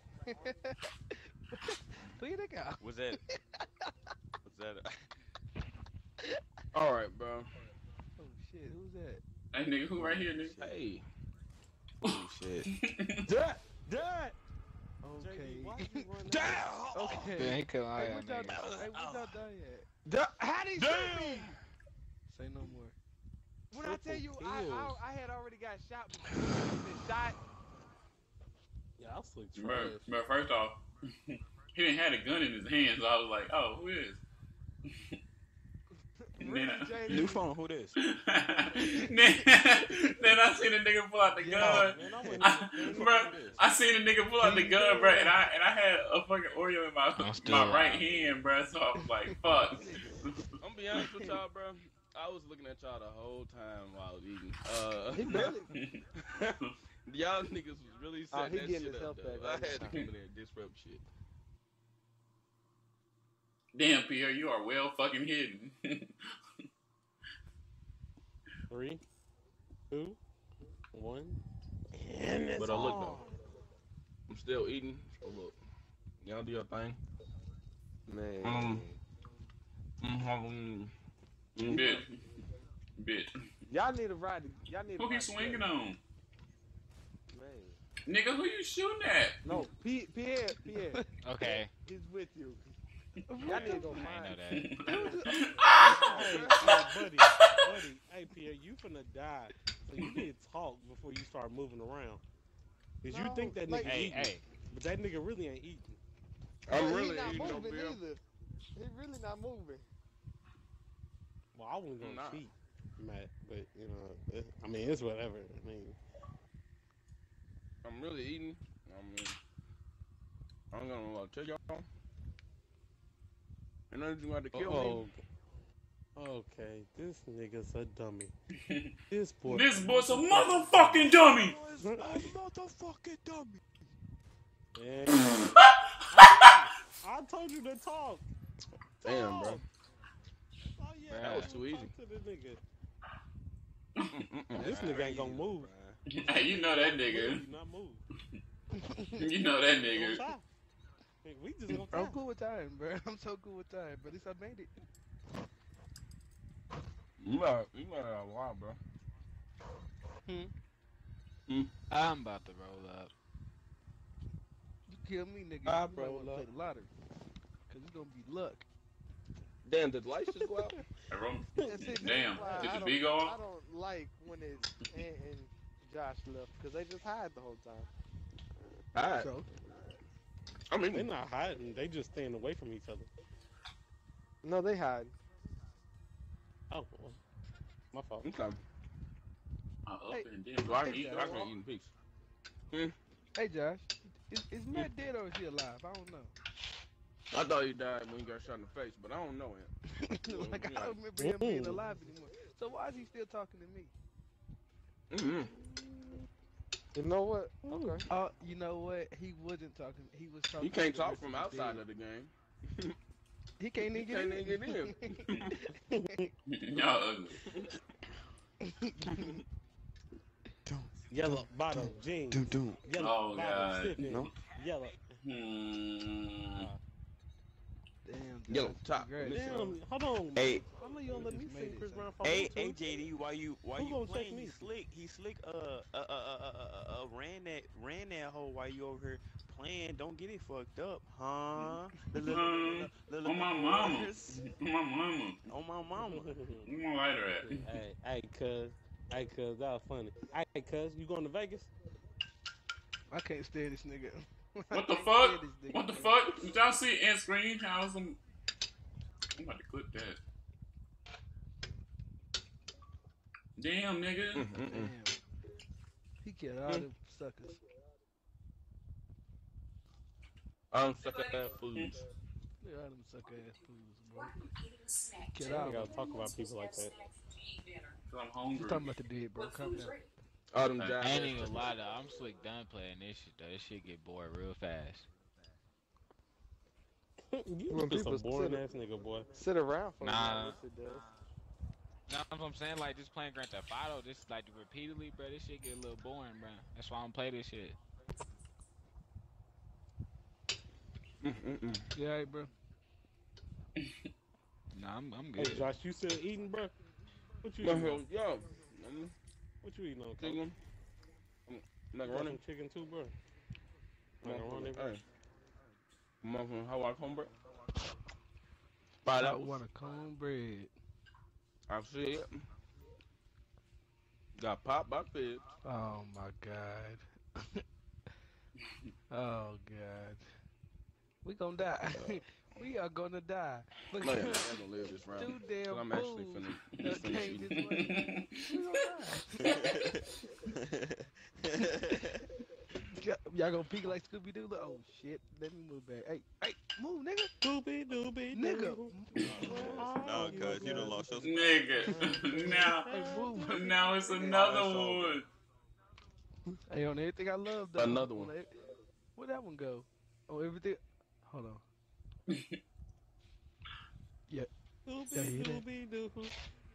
Clean it out. Was that? Was that? all right, bro. Oh shit, who's that? Hey, nigga, who right here, nigga? Hey, Oh shit. Dad! Dad! Okay. JD, why you run Damn! okay. Damn, he couldn't Hey, lie what y'all, on niggas. hey, what y'all done yet? Da- How'd he shoot me? Say no more. When I tell you, I, I. I had already got shot before shot. Yeah, I slick Bro, trash. bro, first off, he didn't have a gun in his hand, so I was like, oh, who is? Then, I, New phone. Who this? then, then I seen a nigga pull out the Yeah, gun. man, I went I, in the bro. I seen a nigga pull out the gun, bro, and I and I had a fucking Oreo in my still my alive. right hand, bro. So I was like, fuck. I'm gonna be honest with y'all, bro. I was looking at y'all the whole time while I was eating. Uh, He barely. Y'all niggas was really Oh, setting he that getting shit up. health though. back I every had to time. come in there and disrupt shit. Damn, Pierre, you are well fucking hidden. Three, two, one. But uh, look though, I'm still eating. So look, y'all do your thing. Man. Um, mm, Bitch. Bitch. Y'all need to ride. the- Y'all need to Who he ride swinging together. on? Man. Nigga, who you shooting at? No, P- Pierre, Pierre, Okay. he's with you. Y'all need to go I know that. Hey, hey, buddy, buddy. Hey, Pierre, you finna die. So you need to talk before you start moving around. Cause you think that nigga like- Hey, eating, hey. but that nigga really ain't eating. I'm But really he not eating moving beer. either. He really not moving. Well, I wasn't gonna Nah. cheat, Matt, but you know, it, I mean, it's whatever. I mean, I'm really eating. I mean, I'm gonna uh, tell y'all. And then you got to kill me. oh, okay, this nigga's a dummy. This boy, this boy's a motherfucking dummy. motherfucking dummy. Yeah. I told you to talk. Damn, bro. Oh, yeah, That was too easy. to the nigga. This nigga ain't gonna move. Hey, you know that nigga. you not move. You know that nigga. try. We just gonna try. I'm cool with time, bro. I'm so cool with time, but at least I made it. You might, you might have a while, bro. Hmm? Hmm? I'm about to roll up. You kill me, nigga. I you might roll wanna up. play the lottery. Cause it's gonna be luck. Damn, did the lights just go out? Hey, bro. And see, this is Damn, why did I the don't- B go I don't like when it's and, and Josh left because they just hide the whole time. Alright. So I mean, they're not hiding. They just staying away from each other. No, they hide. Oh, well, my fault. okay. I up Hey. and then So I can Hey, eat. I Josh. can eat in peace. hey Josh, is, is hmm. Matt dead or is he alive? I don't know. I thought he died when he got shot in the face, but I don't know him. like I don't remember him being alive anymore. So why is he still talking to me? Mm-hmm. You know what? Okay. Oh, you know what? He wasn't talking. He was talking. He can't to talk rest from outside team. of the game. He can't even You get can't in. even get in. Y'all ugly. Yellow bottom jeans. Doom doom. Yellow Oh, bottom God. slippers. No. Yellow. Hmm. Damn. Yellow top. congrats, Listen. bro. Damn, hold on. Hey. I know you don't let me sing Chris. Brown Hey, hey. JD, why you why Who you gonna playing? me? He slick. He slick. Uh, uh, uh, uh, uh, uh, uh, ran that ran that hole while you over here playing. Don't get it fucked up, huh? The little- Um, the little on my mama. On my mama. On my mama. Where my lighter at? hey, hey, cuz. Hey, cuz, that was funny. Hey, cuz, you going to Vegas? I can't stand this nigga. I What the fuck? stand this nigga, What the fuck? Did y'all see end screen? How some? I'm about to clip that. Damn, nigga. Mm-hmm, mm-hmm. Damn. He killed all them suckers. I'm sucker ass fools. Look at all them sucker ass fools, bro. Get out. all don't gotta talk about people like that. Cause I'm You hungry. talking about the dead, bro? Calm down. All them Hey. jobs. I ain't even gonna lie though. I'm slick done playing this shit though. This shit get bored real fast. you When just a boring ass nigga, boy. Sit around for a Nah. while. Yes, it does. No, that's what I'm saying. Like just playing Grand Theft Auto, this like repeatedly, bro. This shit get a little boring, bro. That's why I don't play this shit. Mm-mm-mm. You bro? Nah, I'm I'm Hey. Josh, you still eating, bro? What you My eating? yo. What you eating on? cuz? Chicken. You Macaroni. some chicken too, bro? Macaroni, bro? Hey. Motherfucking Hawaii cornbread. Five I dollars. want a cornbread. I see it. Got popped by pigs. Oh my god. oh god. We gonna die. we are gonna die. Look No, yeah, at I ain't gonna live this round. two damn Cause I'm actually fools finna that just finish eating. We gonna die. Y'all gonna peek like Scooby Doo? Oh shit! Let me move back. Hey, hey, move, nigga, Doobie doobie nigga. doo. Oh, no, cuz you done lost your Nigga. now, Hey, now it's Oh, another it's one. Hey, on everything I love, though. Another one. On Where'd that one go? Oh, everything. Hold on. Doobie Yeah, you did. doobie doo.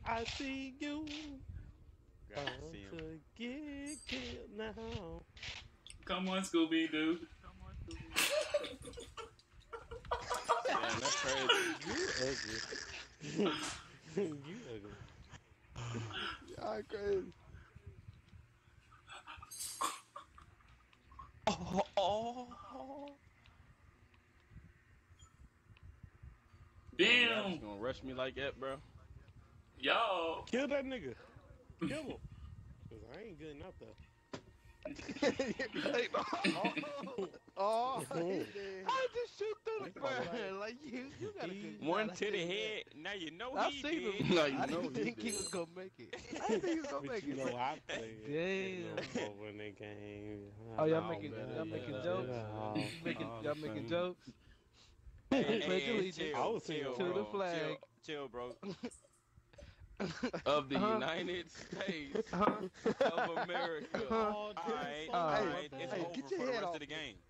I see you. Got to Bound see 'em. get killed now. Come on, Scooby Doo. Damn, that's crazy. You ugly. you ugly. Y'all crazy. Oh, oh. oh. Damn. just gonna rush me like that, bro? Y'all. Kill that nigga. Kill him. Cause I ain't good enough though. oh, Mhm. I just shoot through the Think bird like you. You got a good One I to the you that. head. Now you know I he seen did. him. Now you I know didn't he think he was gonna make it. I didn't think he was gonna But make you it. know I play. Damn. No more in the game. Oh, y'all Oh, making y'all making jokes? Oh, You making oh, y'all making jokes? Hey, Pledge hey, hey, allegiance chill, I was chill, thinking to the flag. Chill, chill, bro. Of the Uh-huh. United States Huh? of America. Huh? All right, Oh, all hey, right. It's hey, over get for your the head rest off of the game.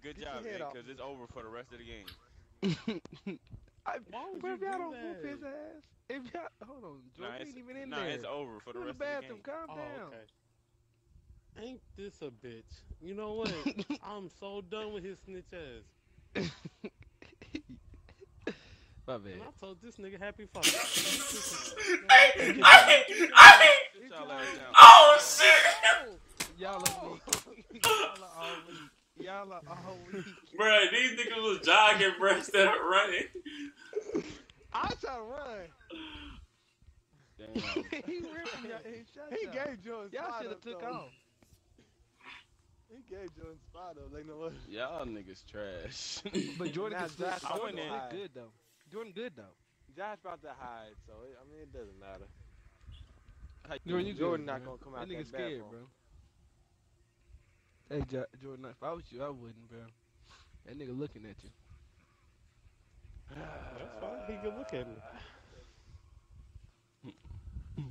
Good Get job, man, because it's over for the rest of the game. I, Why would bro, you if y'all do don't whoop his ass, if y'all hold on, Nah, it's, ain't even in nah, there. it's over for the You in the rest of the bathroom. game. Calm Oh, down. okay. Ain't this a bitch? You know what? I'm so done with his snitch ass. My bad. And I told this nigga happy father. I, I, I, Sit y'all ass down. oh shit. Y'all are weak. Y'all are all weak. Y'all are all weak. Bruh, these niggas was jogging, bruh, instead of running. I try to run. Damn. he ripped from y'all. He shot He y'all. gave Jordan Y'all should have took though. off. He gave Jordan spot up. Like no what? Y'all niggas trash. But Jordan Nah, can still Josh, I Jordan went in. look good though. Jordan good though. Josh about to hide, so it, I mean it doesn't matter. Jordan, you Jordan good, not bro. gonna come out that nigga that scared, bathroom. bro. Hey, jo- Jordan, if I was you, I wouldn't, bro. That nigga looking at you. That's fine. He can look at me.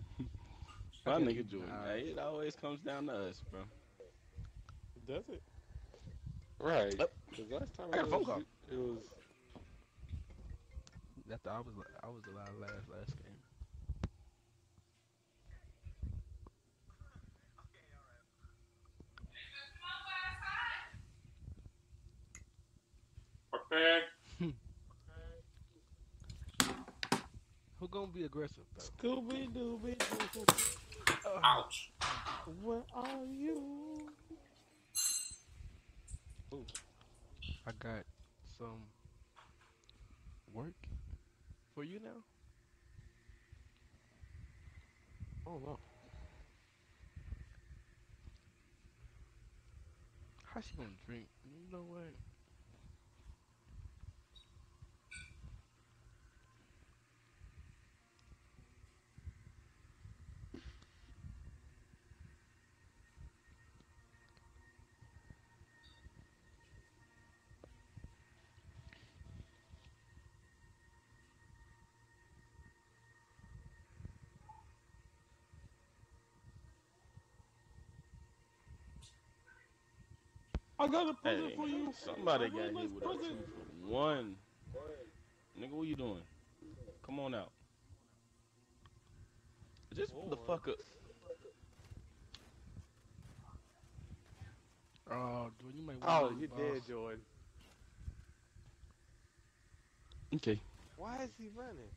My nigga Jordan. nah. Hey, it always comes down to us, bro. Does it? Right. Yep. Cause last time I got a phone call. it was After I was I was allowed last last game. Okay. Who gonna be aggressive though? Scooby Dooby Doo. Ouch. Where are you? Ooh. I got some work for you now. Oh no. How she gonna drink? You know what? I got a present Hey, for you. somebody got got hit my with a two present. for one. Nigga, what you doing? Come on out. Just oh, the fuck up. Oh, Jordan, you might Oh, want you dead, Jordan. Okay. Why is he running?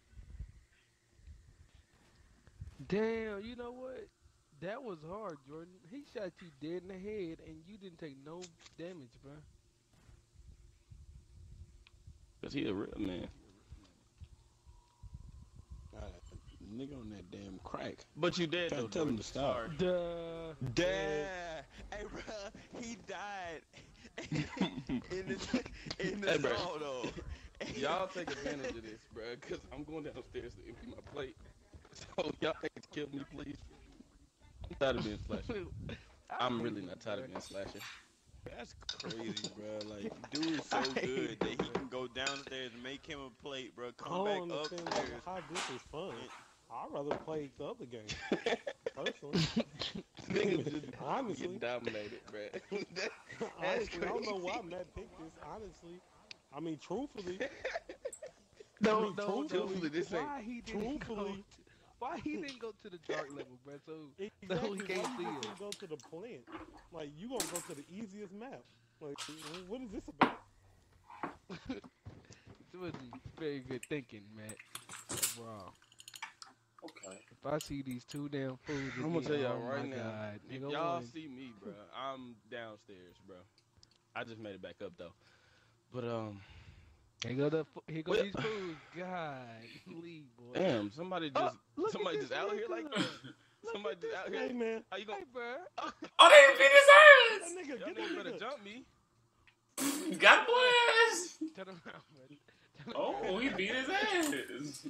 Damn, you know what? That was hard, Jordan. He shot you dead in the head, and you didn't take no damage, bro. Cause he a real man. Uh, nigga on that damn crack. But you dead though. to tell him to stop. Sorry. Duh. Damn. Hey, bro, he died in the in the Hey, bro. though. Y'all take advantage of this, bro, cause I'm going downstairs to empty my plate. So y'all think to kill me, please. I'm tired of being slasher. I'm really not tired of being slasher. That's crazy, bro. Like, dude is so good that he can go downstairs and make him a plate, bro. I Come don't back understand upstairs. how this is fun. I'd rather play the other game. Personally. Niggas just Honestly. get dominated, bro. Honestly, I don't know why Matt picked this, honestly. I mean, truthfully. No, mean, no, no. truthfully, this ain't- Why he didn't go? truthfully- To, why he didn't go to the dark level, bro? So Exactly. he can't you see just it. didn't go to the plant? Like, you gonna go to the easiest map. Like, what is this about? it wasn't very good thinking, Matt. Overall, Okay. if I see these two damn fools, I'm gonna tell y'all oh right now. God, If nigga, y'all one. see me, bro, I'm downstairs, bro. I just made it back up though. But um, Here go the fo- here go Well- these fools. God, leave boy. damn, somebody oh, just Oh, somebody just out here like nigga. somebody just out here. Hey, man. How you Hey, gonna? bro. Oh, they beat his That ass. nigga, Y'all get niggas that better jump me. You got boy ass. Turn around, man. Turn Oh, around. he beat his ass.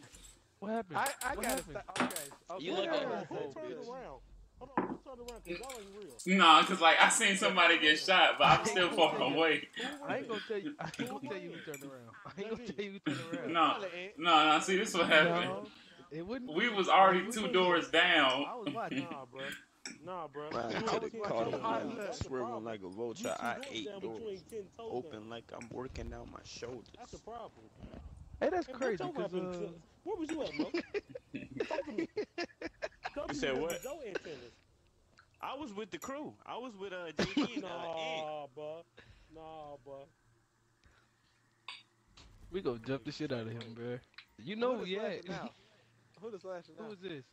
What happened? I, I what gotta happened? stop. Okay. okay. You Hold look on, like who a turned bitch. around? Hold on, who turned around? Cause y'all ain't real. Nah, cause like I seen somebody get shot, but I'm still far away. I ain't gonna tell you. I ain't gonna tell you who turned around. I ain't gonna tell you who turned around. No, no, no. See, this what happened. No, it wouldn't. We was already two doors down. I was watching. Nah, bro. Nah, bro. Man, I was could have ten caught toes him down. like That's the swiveling problem. like a vulture. I doors eight down, but you doors ain't open like I'm working out my shoulders. That's the problem. Hey, that's crazy. what your Cause weapon uh, to- Where was you at, bro? You said what? with Your antennas. I was with the crew. I was with uh JD and uh, Ant. Nah, bro. Nah, bro. we gonna jump the shit out of him, bro. You know Who who the he at? slashing now? Who the slashing Who now? is this?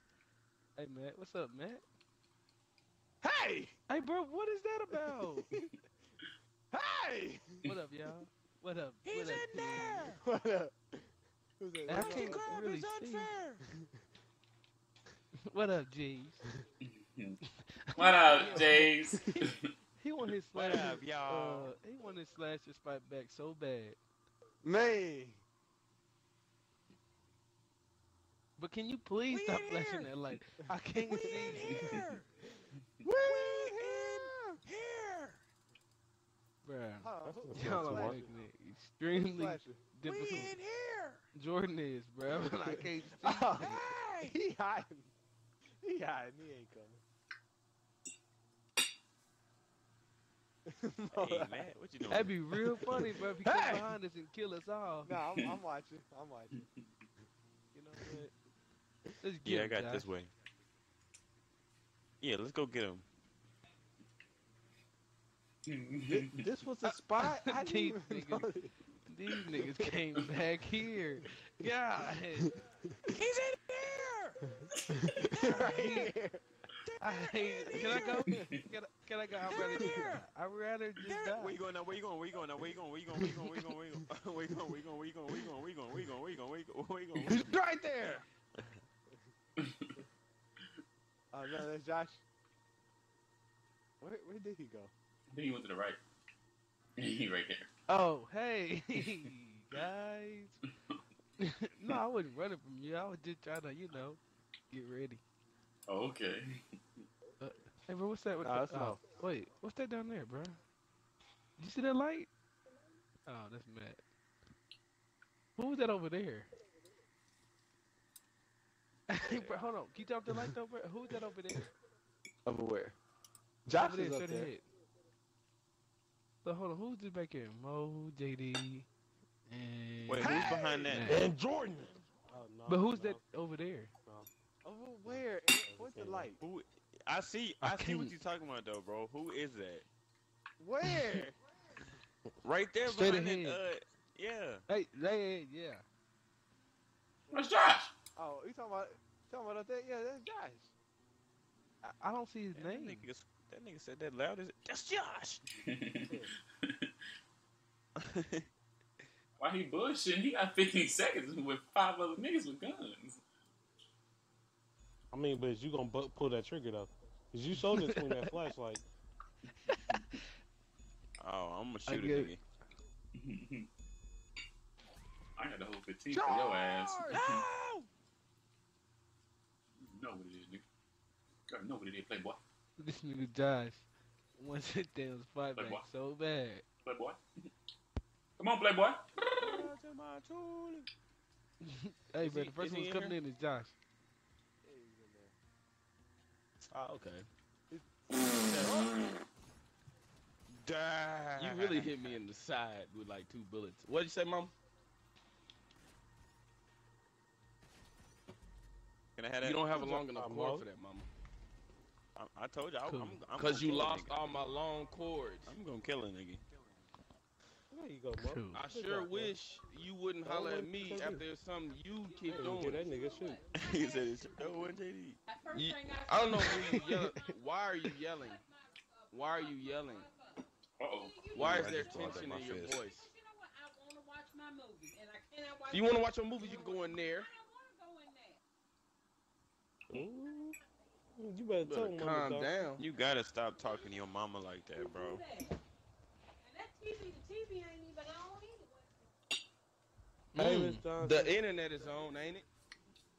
Hey, Matt. What's up, Matt? Hey! Hey, bro. What is that about? Hey! what up, y'all? What up? He's what up, in there. What up? Who's that? I Who's can't really see. What up, G's? What up, Jays? He want his What up, y'all? Uh, he want his slasher fight back so bad. Man. But can you please We stop in flashing that light? I can't We see. in here. We in here. Bruh. Huh, That's who- what's who's Y'all are Mark. slashing? making it Who's extremely slashing? We difficult. in here. Jordan is, bro. I can't see. Oh, Hey. he hiding. He hiding. He ain't coming. Hey, Matt, what you doing? That'd be real funny, bro. If he come behind us and kill us all. Nah, I'm, I'm watching. I'm watching. You know what? Let's get yeah, I got Josh. this way. Yeah, let's go get him. This, this was a spot. I didn't even know niggas- this. These niggas came back here. God. He's in there. right here. I hate, can I go? Can I, can I go? I'd rather just, I'd rather just die. Where you going now? Where you going? Where you going now? Where you going? Where you going? Where you going? Where you going? Where you going? Where you going? Where you going? Where you going? Where you going? Where you going? Where you going? Where you going? Where you going? Where you going? He's right there. Oh no, that's Josh. Where where did he go? I think he went to the right. he right there. Oh, hey, guys. no, I wasn't running from you. I was just trying to, you know, get ready. Oh, okay. Uh, hey, bro, what's that? With Nah, the, oh, wait, what's that down there, bro? You see that light? Oh, that's Matt. Who was that over there? Hey, bro, hold on. Can you turn off the light, though, bro? Who was that over there? Over where? Josh over there, is up there. ahead. So hold on, who's this back here? Mo, JD, and Wait, who's behind that? And Jordan. Oh, no, But who's no. that over there? Over where? What's the light? Who? I see. I I see what can't- you're talking about, though, bro. Who is that? Where? Right there Straight behind ahead. that. Uh, yeah. Hey, hey, yeah. Where's Josh? Oh, you talking about talking about up there? Yeah, that's Josh. I, I don't see his That name. nigga, that nigga said that loud as That's Josh. Why he bullshitting? He got 15 seconds with five other niggas with guns. I mean, but you gonna bu- pull that trigger though, cause you showed us with that flashlight. Oh, I'm gonna shoot a get nigga. it. I got the whole 15 for your ass. No! You know what it is, nigga. You already know what it is, playboy. This nigga Josh wants to damn spot Like back what? so bad. Playboy. Come on, playboy. Hey, Is bro, he- the first one he who's in coming in is Josh. Oh, okay. Ah. You really hit me in the side with like two bullets. What did you say, mom? Can I have that? You don't have a long enough cord for that, mama. I, I told you. I, Cool. I'm, I'm Cause gonna you kill a lost nigga. all my long cords. I'm gonna kill a nigga. There you go, Mo. Cool. I sure job, bro. wish you wouldn't Don't holler at me him after do. there's something you keep Hey, doing. Get that nigga shoot. he said it's no one JD. You- I don't know who you yelling. Why are you yelling? Why are you yelling? Uh-oh. Why is there tension in my your voice? You know what? I want to watch my movies, and I cannot watch. If you want to watch your movies, you can go in there. I don't want to go in there. Ooh, you better tell Better calm Mama, down. You gotta stop talking to your mama like that, bro. And that TV, the TV ain't even on anyway. Mm. The internet is on, ain't it?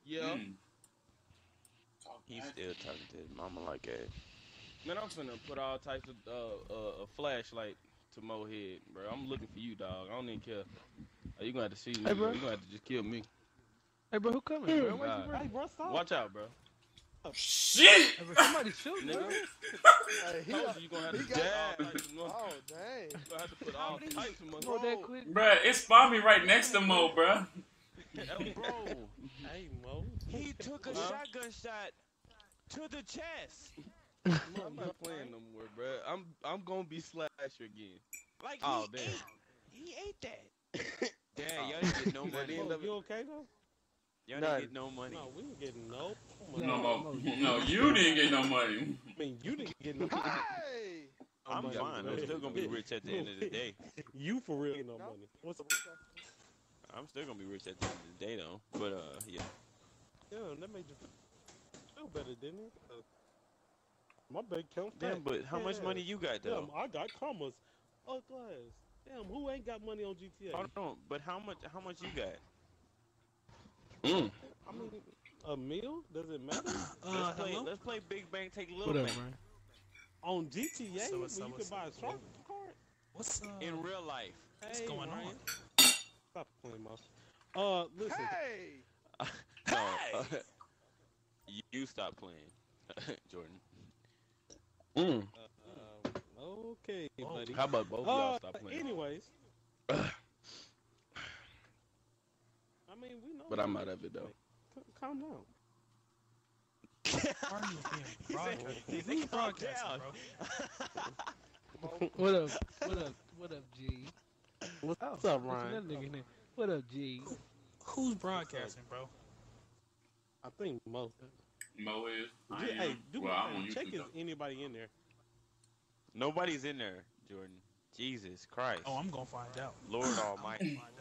Yeah. Mm. He's still talking to his mama like that. Man, I'm finna put all types of uh, uh, a flashlight to Mo head, bro. I'm looking for you, dog. I don't even care. Uh, you gonna have to see me. Hey, bro. bro. You gonna have to just kill me. Hey, bro, who coming, bro? Why Hey, bro, stop. Watch out, bro. Oh, Shit! Somebody shooting, bro. Nigga. Hey, he Told you you gonna have to he put got- all types of muscle. Oh dang. You gonna have to put all types of Bro, that quick. Bruh, it's Bobby right next to Mo, bruh. bro, Hey, Mo. he took a Huh? shotgun shot to the chest. I'm not playing no more, bro. I'm I'm gonna be slasher again. Like Oh, he damn. ate, he ate that. Damn, oh. y'all didn't get no Is that the money. Mo, you okay though? Y'all None. didn't get no money. No, we ain't getting no. My No, God. No, you didn't get no money. I mean, you didn't get no. Hey. I'm money. fine. I'm still gonna be rich at the end of the day. You for real? Get no No. money. What's up? I'm still gonna be rich at the end of the day, though. But uh, yeah. Yeah, that made you feel better, didn't it? Uh, my bank account. Damn, but how much money you got though? Damn, I got commas. Oh, glass. Damn, who ain't got money on GTA? Hold on, but how much? How much you got? Mm. I mean, a meal? Does it matter? let's play. Let's play Big Bang. Take Little What up, Bang. man? on GTA, So when what's up, you can buy a up? shark card? What's uh, In real life. what's going Ryan. on? Stop playing, Mouse. Uh, listen. Hey. No. uh, you stop playing, Jordan. Mm. Uh, Okay, buddy. How about both of y'all Uh, stop playing? Anyways. I mean, we know. But I'm out of it though. C- calm down. Why are you being broadcast? he Who's broadcasting, bro? What up? What up? What up, G? What's Oh, up, Ryan? another nigga in. What up, G? Who's broadcasting, bro? I think Mo. Mo is. I am. hey, do well, me a I'm on. Check YouTube. is though. anybody in there. Nobody's in there, Jordan. Jesus Christ. Oh, I'm gonna find out. Lord I'm Almighty. gonna find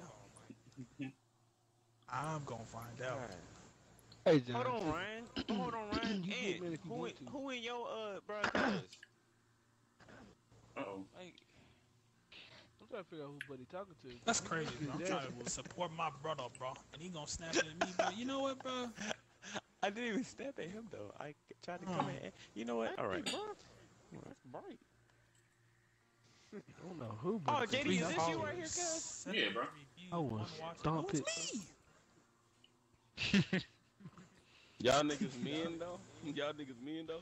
out. I'm gonna find out. Hey, John. Hold on, Ryan. Hold on, Ryan. You Ed, get mad if you who, want in, who in your uh broadcast? Uh-oh. Like, I'm trying to figure out who Buddy talking to. That's crazy. Bro. I'm trying to support my brother, bro, and he gonna snap at me. But you know what, bro? I didn't even snap at him though. I tried to come in. You know what? All right. That's bright. I don't know who Oh, Buddy JD, is talking this to. you right here, cuz? Yeah, bro. I was stomp it. Y'all niggas men though? Y'all niggas men though?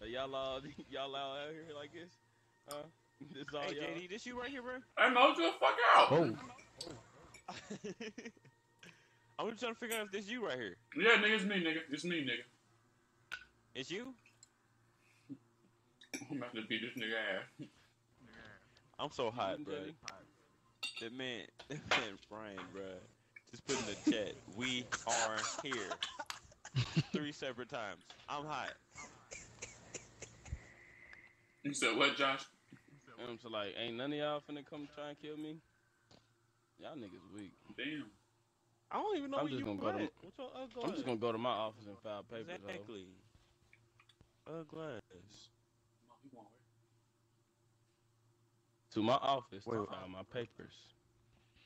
Are y'all all y'all all out here like this? Huh? This all Hey, y'all? JD, this you right here, bro? Hey, Mo, get the fuck out. Oh, I'm just trying to figure out if this you right here. Yeah, nigga, it's me, nigga. It's me, nigga. It's you? I'm about to beat this nigga ass. I'm so hot, bro. JD? That man, that man, Brian, bro. Just put in the chat. We are here. Three separate times. I'm hot. You said what, Josh? Um, so like, ain't none of y'all finna come try and kill me? Y'all niggas weak. Damn. I don't even know I'm where just you gonna go to- What's your uh, I'm just gonna go to my office and file papers. ho. Exactly. Uh, glass. To my office Wait, to wait. file my papers.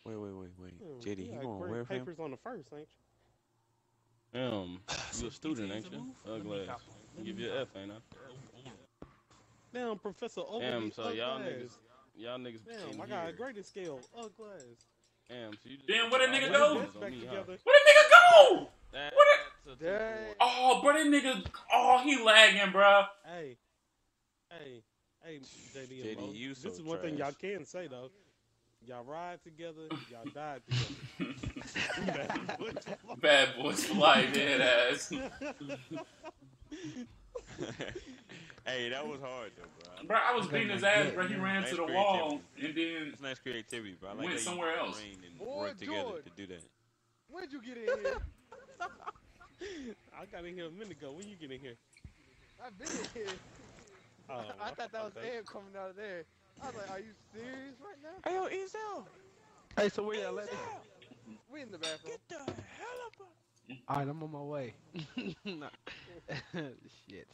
Wait, wait, wait, wait. JD, you you going great where for him? papers on the first, ain't you? Um, So you a student, ain't you? move? Let me glass. hop- let Give you an F, ain't I? Damn, Professor Overly Damn, so y'all niggas, y'all niggas. Damn, I got a here. grading scale. Uglass. Damn, so you just Damn, where that nigga the go? business Back together. Where that nigga go? That's What a two Dang. Oh, bro, that nigga. Oh, he lagging, bro. Hey, hey, hey, JD, JD, and Mo. you This is one thing y'all trash. can say though. Y'all ride together, y'all died together. Bad boys for life, dead ass. hey, that was hard though, bro. Bro, I was beating his ass, bro. He ran Nice to the wall and then It's nice creativity, bro. I like Went how somewhere else. and Boy, work together Jordan. to do that. When'd you get in here? I got in here a minute ago. When you get in here? I've been in here. Oh, I thought that was okay. air coming out of there. I was like, are you serious right now? Hey, yo, Ezel. Hey, so where y'all at? We in the bathroom. Get the hell up. All right, I'm on my way. Nah. Shit.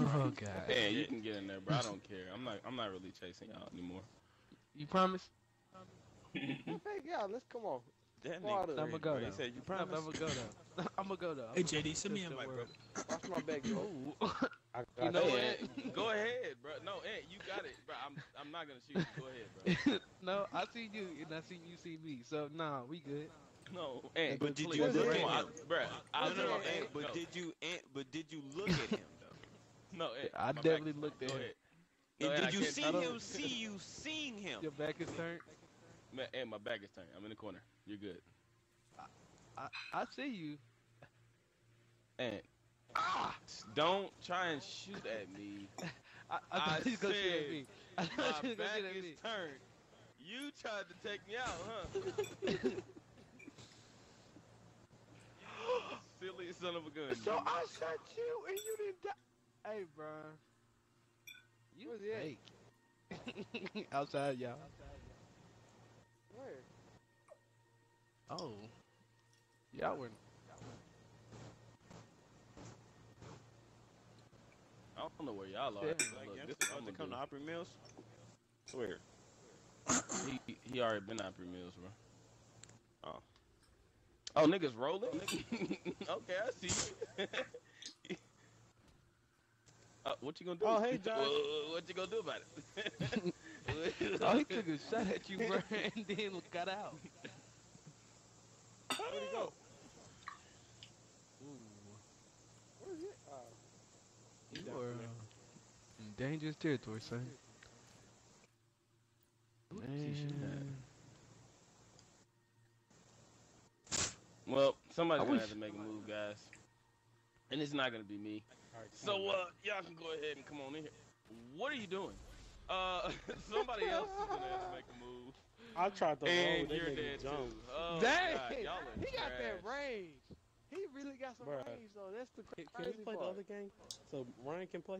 Oh god. Yeah, you can get in there, bro. I don't care. I'm not. I'm not really chasing y'all anymore. You promise? Hey, yeah, let's come on. That nigga I'ma go bro. He said, you I'm gonna go though. I'm gonna go though. Hey, JD, send me an invite, bro. Watch my back, bro. Ooh. I You got know you. Hey, what? Go ahead, bro. No, Ant, you got it, bro. I'm. I'm not gonna shoot you. Go ahead, bro. no, I see you and I see you see me. So nah, we good. No, Ant. But did you look at him? Bro? I, No, no, no, no, Ant, Ant, but did you, Ant, but did you look at him though? No, Ant, I my back- definitely looked at Go him. ahead. And No, Ant, I did you see him? See you seeing him? Your back is turned. Man, Ant, my back is turned. I'm in the corner. You're good. I, I see you. Ant. Ah! Don't try and shoot at me. I, I I thought he gonna shoot at said me. I My thought gonna back shoot at is me. turned. You tried to take me out, huh? Silly son of a gun. So I shot you and you didn't die. Hey, bro. You Where's he at? fake. Outside, y'all. Where? Oh. Y'all were. I don't know where y'all are. Yeah. Like, Look, youngsters this about I'm to come to gonna Opry Mills? Swear. do. He, he already been out pre Mills, bro. Oh. Oh, niggas rolling? okay, I see you. uh, what you gonna do? Oh, hey, Josh. Wha- what you gonna do about it? Oh, he took a shot at you, bro, and then got out. Where'd he go? Ooh. Where's he? Uh, You down were there. uh, in dangerous territory, son. Man. Well, somebody's I gonna have to make a move, guys. And it's not gonna be me. So uh, y'all can go ahead and come on in here. What are you doing? Uh, somebody else is gonna have to make a move. I tried to roll. And They you're dead jump. too. Oh, Dang, God, he got that trash. range. He really got some Bruh. range though. That's the Can, crazy can we play the part. other game so Ryan can play?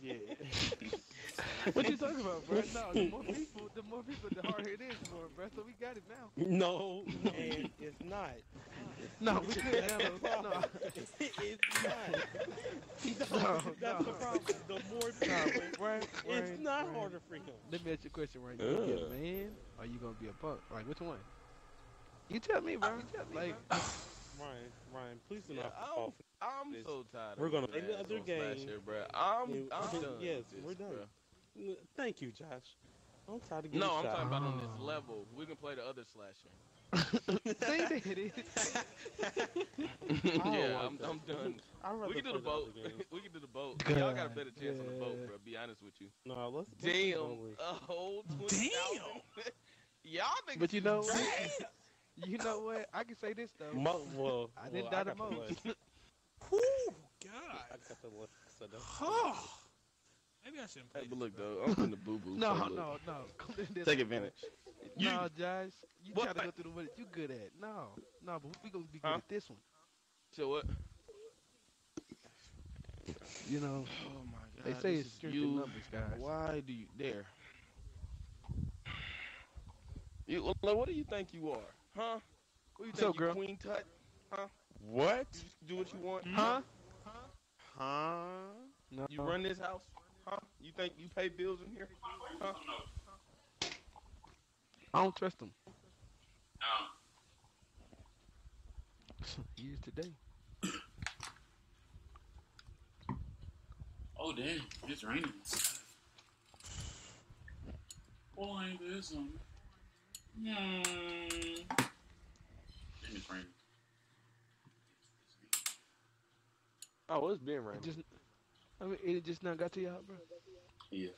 Yeah. What you talking about, bro? No, the more people, the more people, the harder it is for, bro. So we got it now. No, and it's not. No, we good now. though. No, it's not. No, That's the problem. The more no, people, Ryan, it's Ryan, not Ryan. harder for him. Let me ask you a question, Ryan. You gonna be a man or you gonna be a punk? Like which one? You tell me, bro. you tell Like, Ryan, Ryan, please do Yeah, not I'm, fall. I'm this. so tired. We're gonna play the other game. Here, bro. I'm, Yeah, I'm done. yes, this, we're done. bruh. N- Thank you, Josh. I'm tired of getting No, I'm shot. talking about on this Oh. level. We can play the other slasher. say that it. don't yeah, like I'm. I'm done. We can do the boat. we can do the boat. Y'all got a better chance on the boat, God. bro. Be honest with you. No, let's. let's do Damn, bowling. a whole twenty thousand. Y'all niggas. But you know what? You know what? I can say this though. Mo- well, I didn't well, die the got most. List. Whew, I God. got the list set up. Oh. Maybe I shouldn't play. Hey, but look though, I'm in the boo boo. No, so look. no, no. To. Take advantage. You- No, Josh. You What? try to go through the what you good at. No, no, but we gonna be good Huh? at this one. So what? You know, Oh my god. they say it's you. in numbers, guys. Why do you there? You like, what do you think you are, huh? What do you What's think up, you girl? Queen Tut? What? You just do what you want, Huh? Huh? Huh? No. You run this house, huh? You think you pay bills in here, huh? I don't trust them. Um, Years today. oh damn, it's raining. Boy, ain't this on? Hmm. Damn, it's raining. Oh, it's been It just, I mean, it just not got to y'all, bro. Yeah.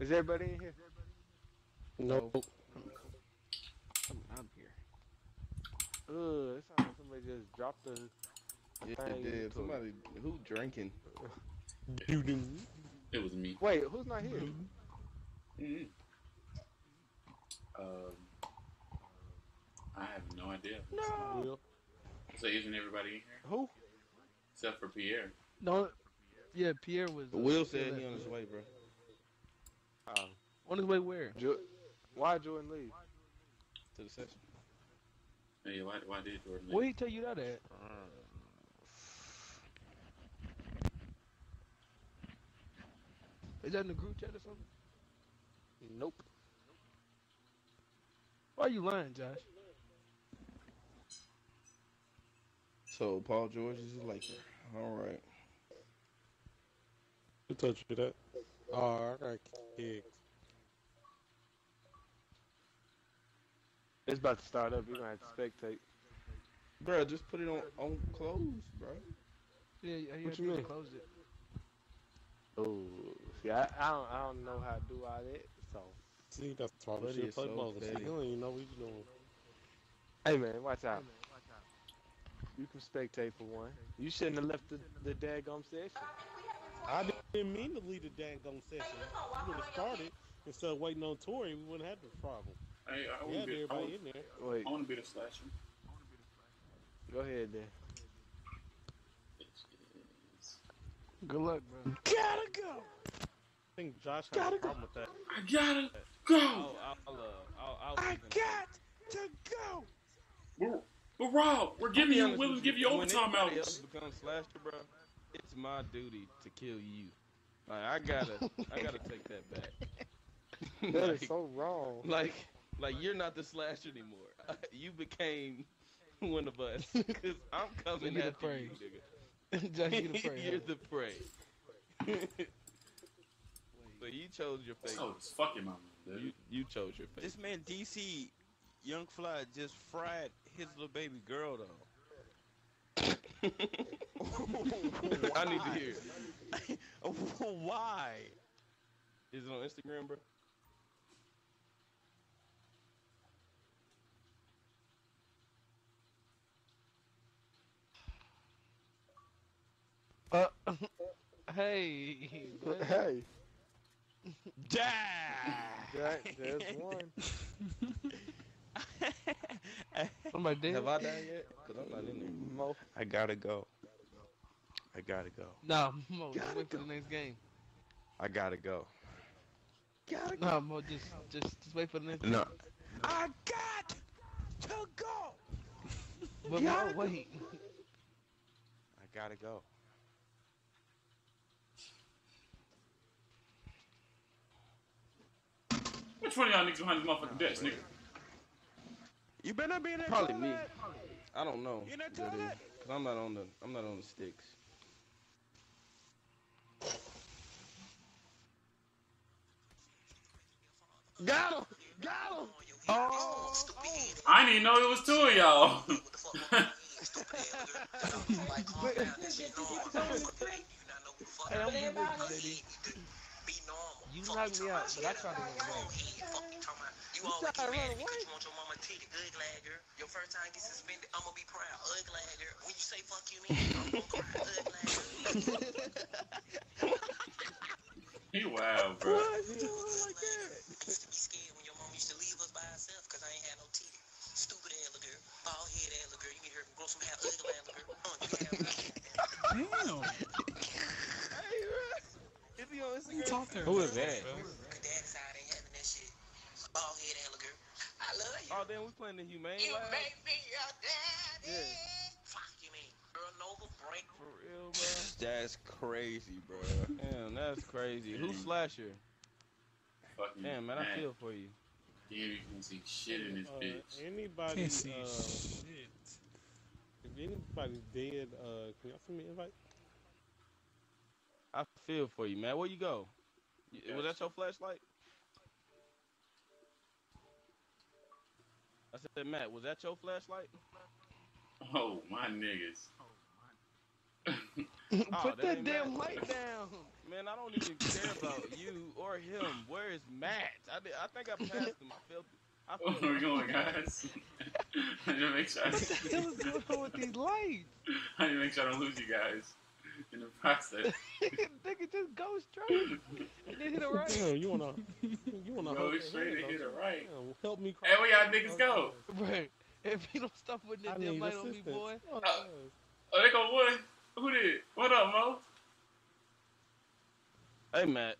Is everybody in here? Nope. I'm, I'm here. Ugh, it sounds like somebody just dropped the. Yeah, it did. into it. Somebody who drinking? You didn't. It was me. Wait, who's not here? Mm-hmm. Um, I have no idea. No. So isn't everybody in here Who? except for Pierre? No, yeah, Pierre was. uh, Will said left. he on his way, bro. Oh. On his way where? Jo- Why Jordan leave? To the session. Hey, why, why did Jordan leave? Where he tell you that at? Is that in the group chat or something? Nope. Why are you lying, Josh? So Paul George is a Laker. All right. Who touched you that? Oh, I got kicked. It's about to start up. You're gonna have to spectate. Bro, just put it on on close, bro. Yeah, yeah, What yeah, you mean? Close it. Oh, see, I, I don't, I don't know how to do all that. So, See, that's why This we shit play so bowling. You don't even know what you're doing. hey man, watch out. You can spectate for one. You shouldn't have left the, the daggum session. I didn't mean to leave the daggone session. You would have started instead of waiting on Tori. We wouldn't have had the problem. Hey, I We want had to be, I everybody want, in there. Wait, I want to be the slasher. go ahead then. Bitch, it is. Good luck, bro. Gotta go. I think Josh has a problem with that. I gotta go. I'll, I'll, uh, I'll, I'll I got to go. We're, but Rob, we're giving you, honest willing with to give you when overtime anybody else outs. becomes slasher, bro, it's my duty to kill you. Like I gotta, I gotta take that back. That like, is so wrong. like, like you're not the slasher anymore. you became one of us. Cause I'm coming You the after prey. you, nigga. Josh, you the prey. You're the prey. but you chose your fate. Oh, it's fucking my man, You, you chose your fate. This man DC Young Fly just fried his little baby girl though. I need to hear. it. Why? Is it on Instagram, bro? Uh, hey, buddy. Hey, Die. that, there's one. Somebody dead? Have I died yet? Cause I'm not in there. Mo, I gotta go. I gotta go. Nah, Mo, just wait for the next game. I gotta go. Nah, Mo, just, just, just wait for the next No. game. I got to go. But Mo, wait. I gotta go. Which one of y'all niggas behind this motherfucking desk, nigga? You better not be in that Probably me. I don't know. You in that who it is, toilet? Cause I'm not on the I'm not on the sticks. got him, got him. Oh, I didn't even know it was two of y'all. Hey, I'm gonna be lady. You knocked me out, but I tried to run away. You You always tried to get run mad away? because you want your mama titty. Ugly ass girl. Your first time get suspended, I'ma be proud. Ugly ass girl. When you say fuck you, me, I'm gonna cry. Ugly ass girl. You wild, bro. I used to be scared when your mom used to leave us by herself because I ain't had no titty. Stupid ass little girl. Bald head ass little girl. You need her to grow some hair. Ugly ass little girl. You can have Damn. Is he on Instagram? talk to her. Who is that? Cause daddy side ain't having that shit. Bald head ass little girl. I love you. Oh, then we playing the humane You lab. make me your daddy. Yeah. Fuck you mean. Girl, Nova break. For real, bro. That's crazy, bro. Damn, that's crazy. Who's Slasher? Fucking Damn, man, I feel for you. Yeah, you can see shit in this Uh, bitch. anybody, Can't see uh, shit. if anybody's dead, uh, can y'all send me an invite? I feel for you, man. Where you go? You- Was that your flashlight? I said, Matt, was that your flashlight? Oh, my niggas. Oh, Put that that damn Matt. light down. Man, I don't even care about you or him. Where is Matt? I, did, I think I passed him. I felt I Where feel we going, guys? I need to make sure I, What the hell is going on with these lights? I need to make sure I don't lose you guys in the process. Nigga, just go straight. And then hit a right. Damn, you wanna, you wanna Go straight hand and hit up. it right. Damn, help me. Hey, where y'all niggas go? Right. If you don't stop putting I that damn need light on me, boy. Oh, Uh, Oh, they go what? Who did? What up, Mo? Hey, Matt.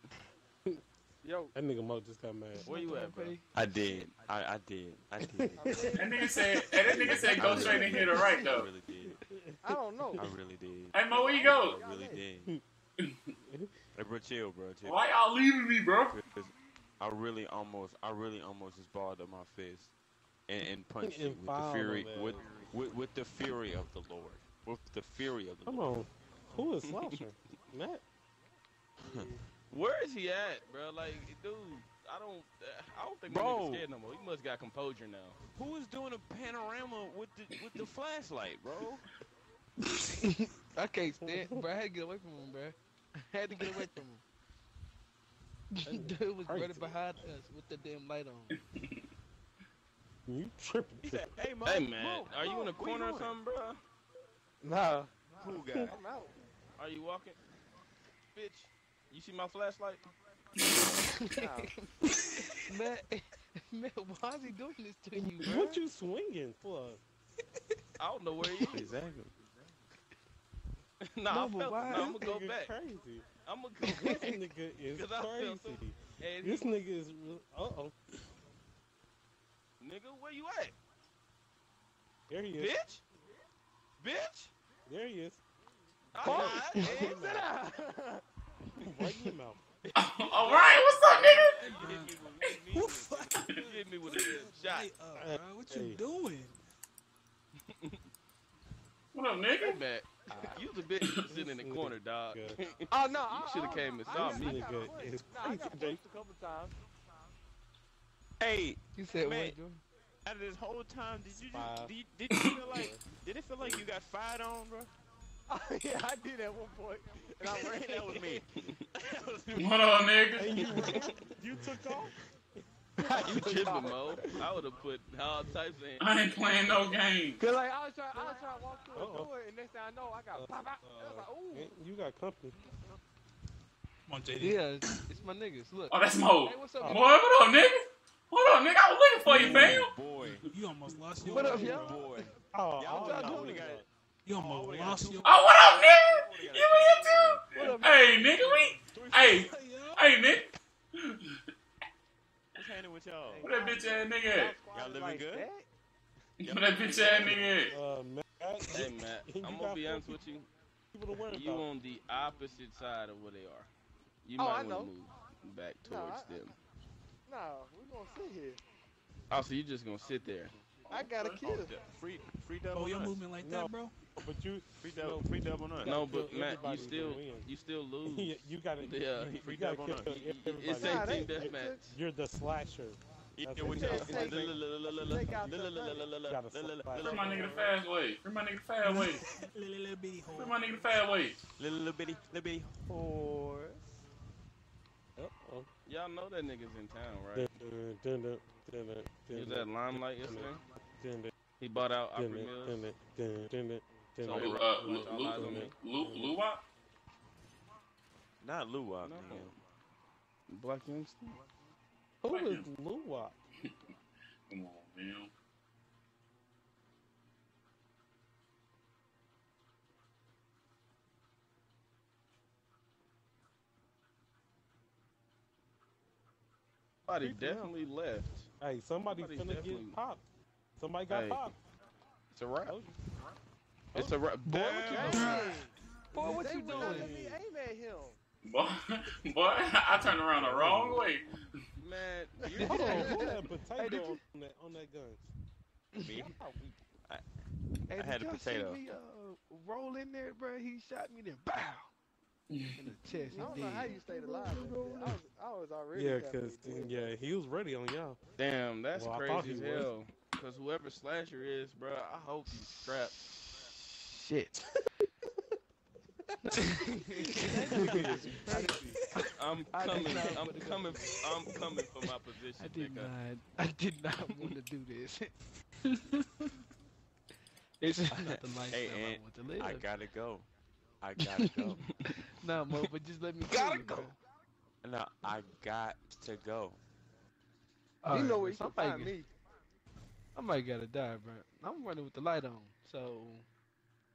Yo, that nigga Mo just got mad. Where you at, bro? I did. I, I did. I did. That nigga said, hey, that nigga said go straight and hit it right, though. I though. really did. I don't know. I really did. Hey, Mo, where you go? I really did. Hey, bro, chill, bro. Chill. Why y'all leaving me, bro? I really almost, I really almost just balled up my fist and, and punched And you with the fury, on with, with with the fury of the Lord, with the fury of the Come Lord. on, who is Slasher? Matt. Where is he at, bro? Like, dude, I don't, I don't think my Bro. nigga's scared no more. He must got composure now. Who is doing a panorama with the with the flashlight, bro? I can't stand, bro. I had to get away from him, bro. I had to get away from him. Dude was Crazy. running behind us with the damn light on. You tripping? He said, "Hey, Mo, Hey, man, Mo, are you in a where you corner or something, bro? Nah, Cool guy. I'm out. Are you walking? Bitch, you see my flashlight? man, man, why is he doing this to you, bro? What you swinging for? I don't know where he is. Exactly. nah, No, I felt, why? nah, I'm gonna go back. Crazy. I'm gonna go This back. nigga is 'Cause I felt crazy. some- And This he- nigga is. Uh oh. nigga, where you at? There he is. Bitch? Bitch? There he is. I'm not. Right Hey, in your mouth. Right in your mouth. All right, what's up, nigga? You hit me with, you hit me with, you hit me with a good shot. Hey, uh, bro, what you Hey. doing? What up, Hey, nigga? man, you was a bitch sitting in the corner, dog. Good. Oh no, You should have came and saw got- me. I got Nigga pushed. Nah, I got a couple times. Hey, You said Man. what, out of this whole time, did you just, did, did you feel like, did it feel like you got fired on, bro? Oh, yeah, I did at one point. And I ran That was me. What up, nigga? And you ran, you took off. You tripping, Mo? I would have put all types in. I ain't playing no game. Cause like I was trying, I was trying to walk through Uh-oh. the door, and next thing I know, I got pop out. I was like, uh, ooh. Man, You got company. Come on, JD. Yeah, it's, it's my niggas. Look. Oh, that's Mo. Hey, what's up, Boy, man? what up, nigga? What up, nigga? I was looking for you, fam. Boy. You almost lost your What up, mind, yo? Boy. Oh, Y'all oh, got- no. y'all would've it. You almost lost your Oh, what up, nigga? You in too? What Hey, nigga, we. Hey, hey, nigga. What's happening with y'all? Where that bitch ass nigga? Y'all living good? that? Where that bitch ass nigga at? Uh, Matt, Hey, Matt, I'm gonna be honest with you. people to worry You on the opposite side of where they are. You Oh, I might know. want to move back No, towards I- them. No, we gonna sit here. Oh, so you just gonna sit there? I got a Oh, kid. free, free double Oh, your nuts. movement like No. that, bro? But you, Free double, free double nuts. No, but Matt, you still, you still lose. you, you gotta, Yeah, you, free you gotta double kill It's Nah, a they- team they deathmatch. You're the slasher. Yeah, That's what what y'all you Take- gotta take- do. take out the Gotta slash. Free my nigga the fast way. Free my nigga the fast way. Little, little bitty Free my nigga the fast way. Little, little bitty, little bitty horse. Uh-oh. Y'all know that nigga's in town, right? dun, dun, dun, dun, dun, He was at Limelight yesterday. dun, dun, He bought out Opry Mills. dun, dun, dun, dun, dun, Lu- uh, Lu-? Not Luwak, No. man. Black youngster. Who is Luwak? Come on, man. Somebody People know. definitely left. Hey, somebody Somebody's finna definitely- get popped. Somebody got Hey. popped. It's a wrap. Told. It's a wrap. Boy, what you doing? Boy, what They you doing? let me aim at him. Boy, boy, I turned around the wrong way. Man, you Hold on, who had Hey, potato did you- on that on that gun? Me? Hey, I had a potato. See me, uh, roll in there, bro. He shot me, then bow in the chest. I don't he know how you stayed alive. I was, I was already. Yeah, cause yeah, he was ready on y'all. Damn, that's Well, crazy as he was. Cause whoever slasher is, bro, I hope he's strapped. Shit. I'm did coming. not I'm coming. I'm coming for my position, I did nigga. not. I did not want to do this. it's not the lifestyle Hey, I want to live. I gotta go. I gotta go. Nah, Mo, but just let me Gotta kill you, go. bro. no, I got to go. All you right, know bro, where you can somebody find me. I might gotta die, bro. I'm running with the light on, so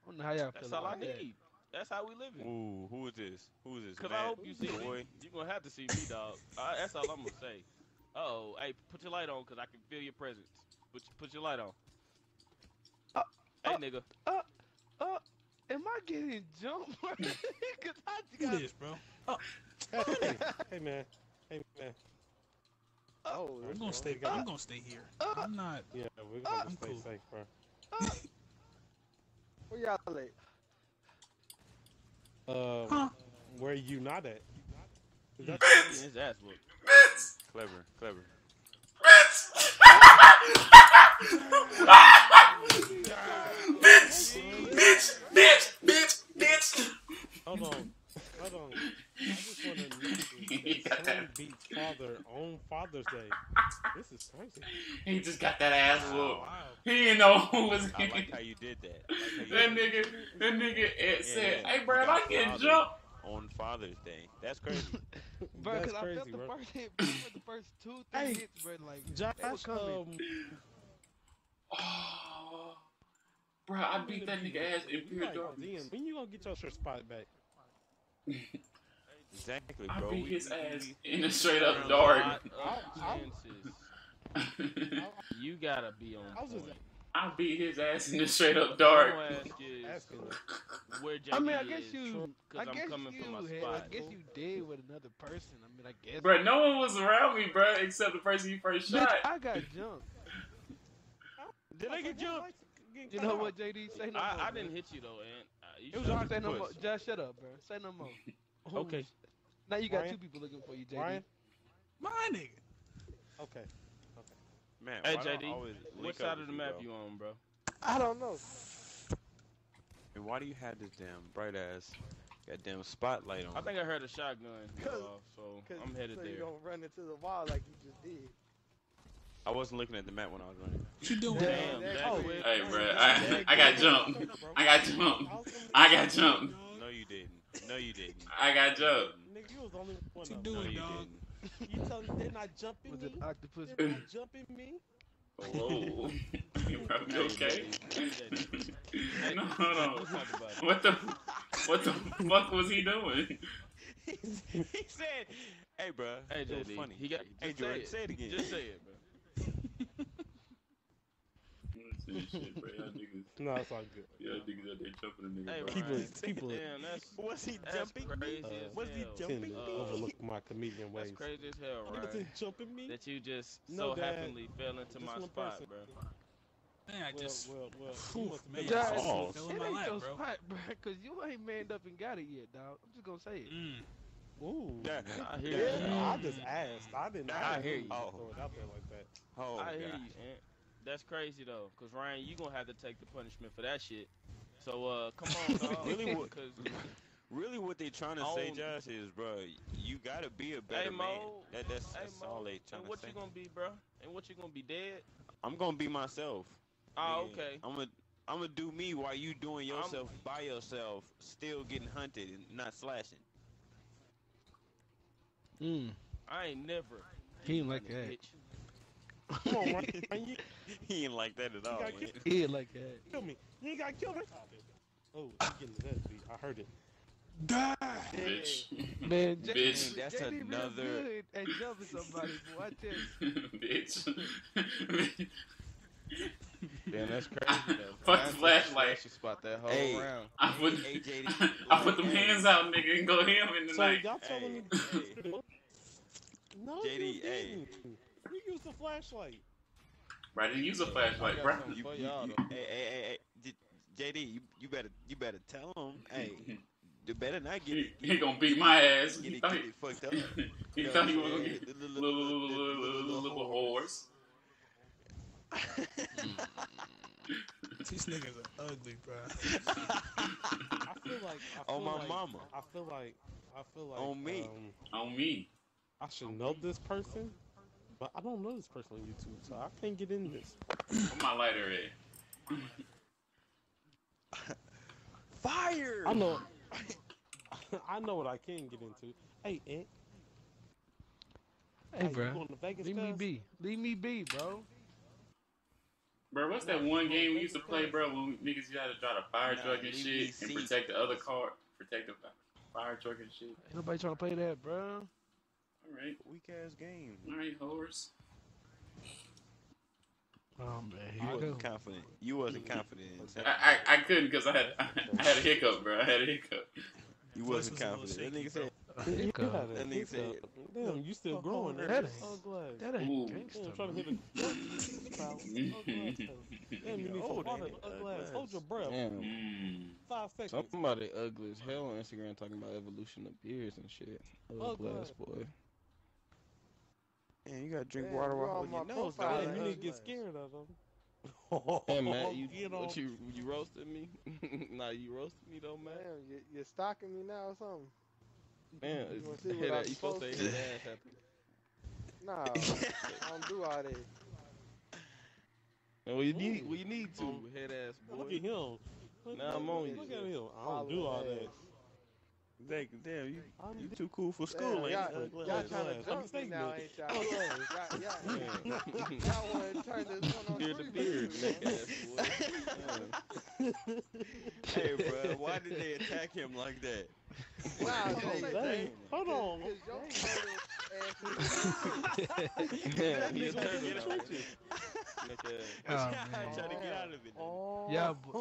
I don't know how y'all That's feel all I about that. need. That's how we living. Ooh, who is this? Who is this? Cause Matt? I hope you see boy. me. You gonna have to see me, dog. I, that's all I'm gonna say. Oh, hey, put your light on, cause I can feel your presence. Put put your light on. Uh, hey, uh, nigga. Uh, uh, am I getting jumped? bro? Cause I Do got this, bro. Hey, hey, hey man, hey man. Oh, I'm gonna stay. I'm gonna stay here. I'm not. Yeah, we're gonna I'm stay cool. safe, bro. Where y'all at? Uh, Huh? where you not at? Is that- His ass whooped. Clever, clever. bitch, bitch, bitch, bitch, bitch. Hold on, hold on. I just want to know that Slim beats father on Father's Day. This is crazy. He just got that ass whooped. Wow. He didn't know who was I in like how you did that. Like you That did nigga, that nigga Ed said, Yeah, "Hey, you bro, I can get father jumped." on Father's Day. That's crazy. bro, That's cause I crazy, felt the bro. first hit, bro, the first two, three Hey, hits, bro, like they Josh, were coming. um, Oh, bro, I beat that nigga ass in you pure darkness. When you gonna get your spot back? Exactly, bro. I beat his ass in the straight up Round dark. lot of chances. You gotta be on I was point. I beat his ass in the straight up I'm dark. gonna ask you asking. where JD I mean, I guess you, I cause I'm guess coming you, for my had, spot. I guess you did with another person. I mean, I guess. Bro, no one was around me, bro, except the person you first Bitch, shot. I got jumped. Did I get jumped? You know what, JD? Say no more. I, I didn't hit you though, Ant. You It was shot hard Say no more. Josh, shut up, bro. Say no more. Okay, Now you got Ryan? two people looking for you, JD. Ryan. My nigga. Okay. Man, Hey why JD, always what side of the map bro? you on, bro? I don't know. And why do you have this damn bright ass goddamn spotlight on? I think I heard a shotgun go off, so I'm headed so you there. don't run into the wall like you just did. I wasn't looking at the map when I was running. What you doing? Damn, that that quick. quick. Hey, bro, I, I got jumped. I got jumped. I got jumped. No, you didn't. No, you didn't. I got jumped. Nigga, you was the only one What you of them. No, you dog? didn't. You tell me they're not jumping Was me? it octopus? They're not jumping me? Whoa. you bro, you okay? Hey, no, hold on. let's talk about it. What the, what the fuck was he doing? he said, "Hey, bro, Hey, it was JD, funny." he got. Hey, Just say Jordan, say it again. Just say it, bro. Shit, bro. Y'all niggas, No, it's all good. y'all niggas out there jumping a nigga, Hey, bro. People, Ryan. people Damn, that's Was he that's jumping? crazy Uh, was he hell. tend jumping? to Uh, overlook my comedian ways. That's crazy as hell, Niggas right? ain't jumping me? That you just No, so Dad. happily fell into Just my spot, person. bro. Man, I well, just well, well, Phew, you man, Josh, like, It ain't lap, your bro. spot, bro, because you ain't manned up and got it yet, dog. I'm just gonna say it. Mm. Ooh. Yeah. I hear Yeah, I just asked. I didn't. I didn't hear you. just throw it out there like that. Oh, I hear God. you, Ant. That's crazy though, cause Ryan, you gonna have to take the punishment for that shit. So uh, come on, dog. Really, what- Cause Really, what they trying to say, On- Josh, is, bro, you gotta be a better man. Mo, That, that's hey, that's Mo, all they trying to say. and to what say. you gonna be, bro? And what you gonna be dead? I'm gonna be myself. Oh, nigga. okay. I'm gonna I'm gonna do me while you doing yourself by yourself, still getting hunted and not slashing. Mm. I ain't never. He ain't like Bitch. That. Come on, Ryan. You, he ain't like that at all, got man. He ain't like that. kill me. You ain't got to kill me. Oh, you getting that beat. I heard it. Die. Bitch. Man, J- Bitch. That's JD another- good at jumping somebody, boy. I tell you. Bitch. Damn, that's crazy. though. Fuck the flashlight. flashy spot that whole Hey. round. I put, Hey, JD, I put them hands out, nigga, and go ham in the So night. y'all telling me? Hey, No, JD, you hey. Didn't. You used the flashlight. Bro, I didn't use a I flashlight, bro. you, you, y'all you- though. hey, hey, hey, hey, JD, you, you better you better tell him, hey, you better not get He, it. he gonna beat my ass. Get He it, thought get he, it fucked up. he You know thought what he I'm was gonna saying? get The little, little, little, little, little, little horse. These niggas are ugly, bro. I feel like. I feel On my like, mama. I feel like. I feel like. On me. Um, On me. I should know this person, but I don't know this person on YouTube, so I can't get in this. Where my lighter in. Fire! I know. I know what I can get into. Hey, Ant. Hey, you bro. going to Vegas, Leave me be. Leave me be, bro. Bro, what's that one game we used to play, bro, when niggas used to drive a fire Nah, truck and shit and protect the other car, protect the fire truck and shit? Ain't nobody trying to play that, bro. Alright, Weak ass game. alright, horse. Oh man, You here wasn't confident. You wasn't confident in I, I, I couldn't because I had I had a hiccup, bro. I had a hiccup. You wasn't was confident. That nigga said, You Hiccup. That nigga said- Damn, you still growing. That That ain't- Oh, glad. That ain't Ooh. gangsta. Damn, trying to hit a Damn, you need Oh, some water. Ugly ugly. Hold your breath. Damn. Mm. Five seconds. Somebody ugly as hell on Instagram talking about evolution of beers and shit. Oh, Ugly God. ass boy. Man, you gotta drink Damn, water while on holding your nose, profile, dog. You need to get scared of them. Hey Matt, you Get what on. you you roasted me? nah, you roasted me though, Matt. Damn, you, you're stalking me now or something? Man, You it's- wanna see what head I'm you supposed to say supposed head ass happy. Nah, I don't do all that. And well, you need, well, you need to, um, head ass boy. Look at him. Look, Now I'm on you. Look at him. I don't do all that. Damn, damn, you, I'm you too cool for school, Damn, ain't y'all, you? y'all trying to jump me now, ain't y'all? Y'all, y'all, Yeah. y'all want to turn this one on Beard to three beard, man. neck hey, bro, why did they attack him like that? Nah, Oh, don't say Hold on. Cause your Yeah, he a Niggas turtle in the now. trenches. Neck ass. Oh, I'm man. trying to get out of it. now. Oh,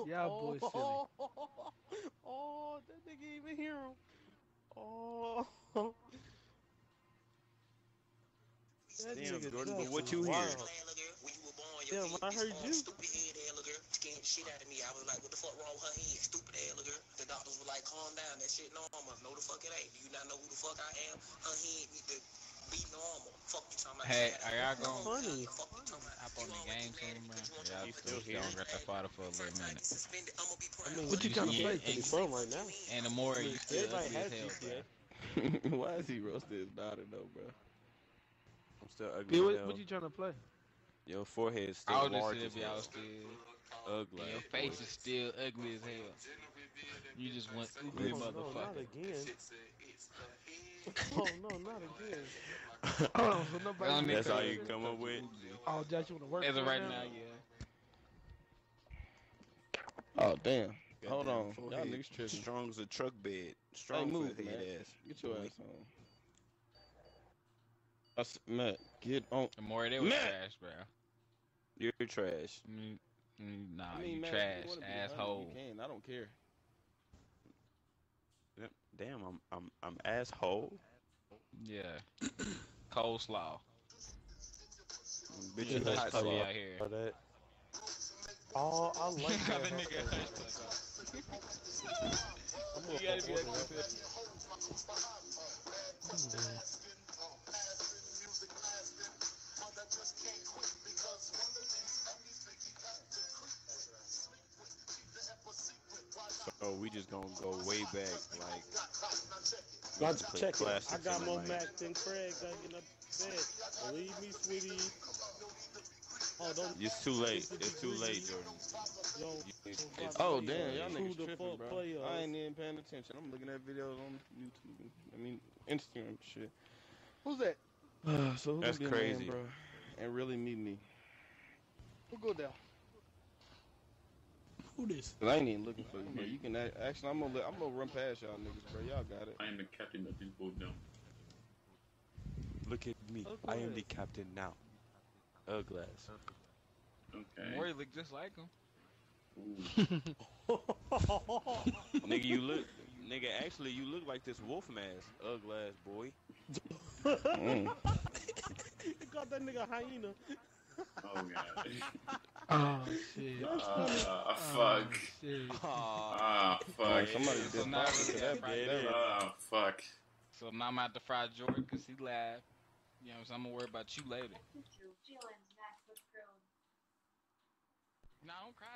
Y'all boys silly. Oh, that nigga even hear him. Oh. That Damn, Jordan, but what you hear? wild. When you were born, your Damn, head I heard all you. Stupid head, ass little scared shit out of me. I was like, what the fuck wrong with her head? Stupid ass little. The doctors were like, calm down, that shit normal. No, the fuck it ain't. Do you not know who the fuck I am? Her head need to Be normal. Fuck you talking about. Hey, you are had y'all a- going Funny. Fuck you talking about. hop on the game soon, man? Yeah, You I'm still still here? on Grand Theft Auto for a little minute. I'ma be mean, What you trying to play? and- It's fun right now. And the more you still Everybody ugly as hell, bro. Why is he roasting his daughter though, bro? I'm still ugly. Yeah, as what, hell. what you trying to play? Your forehead's still I was large still as hell. still. Ugly. And your face is still ugly as hell. You just went Oh, ugly no, not again. Oh no, not again. Oh, so nobody. Young That's all you come up with. Oh, Josh, you want to work? As of right now, yeah. Oh damn. Hold Goddamn on. Y'all niggas tripping. Strong as a truck bed. Hey, Strong move, for man. head ass. Get your ass on. That's Matt. Get on. The more they was Man. trash, bro. You're trash. Mm, mm, Nah, I mean, you Matt, trash, you wanna asshole. You can. I don't care. Damn, I'm I'm I'm asshole. Yeah. Coleslaw. Bitch, Yeah, you that's hot probably sauce. out here. For that. Oh, I like that. the huh? nigga I'm You gotta be like that. So we just gonna go way back, like. We Let's check it. I got more the Mac than Craig. I get up bed. Believe me, sweetie. Oh, don't. It's too late. It's too late, Jordan. Yo, You- it's- Oh damn, y'all Who niggas the tripping, bro. play? I ain't even paying attention. I'm looking at videos on YouTube. I mean Instagram and shit. Who's that? so who That's gonna be a man, crazy. bro? And really meet me. Who go down? Who this? Cause I ain't even looking for you, bro. You can act- actually, I'm gonna, I'm gonna run past y'all niggas, bro. Y'all got it. I am the captain of this boat now. Look at me. Oh, I am the captain now. Uglass. Okay. More you look just like him. Nigga, you look. Nigga, actually, you look like this wolf mask. Uglass boy. Mm. Got that nigga hyena. Oh god. Oh shit. Ah, fuck. Shit. Ah, Oh, fuck. somebody So did now talking we to that. Friday. that- that- Ah, fuck. So now I'm out to fry Jordan because he laughed. You know, so I'm gonna worry about you later. Jalen's MacBook Pro. No, don't cry.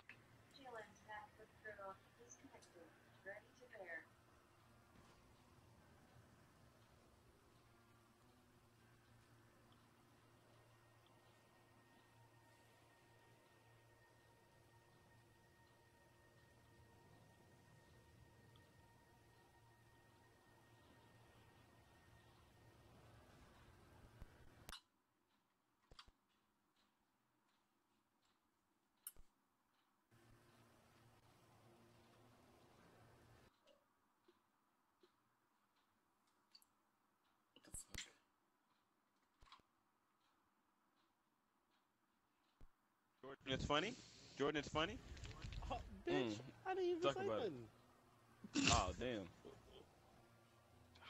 Jordan, it's funny. Jordan, it's funny. Oh, bitch, Mm. I didn't even Talk say about it. nothing. Oh damn.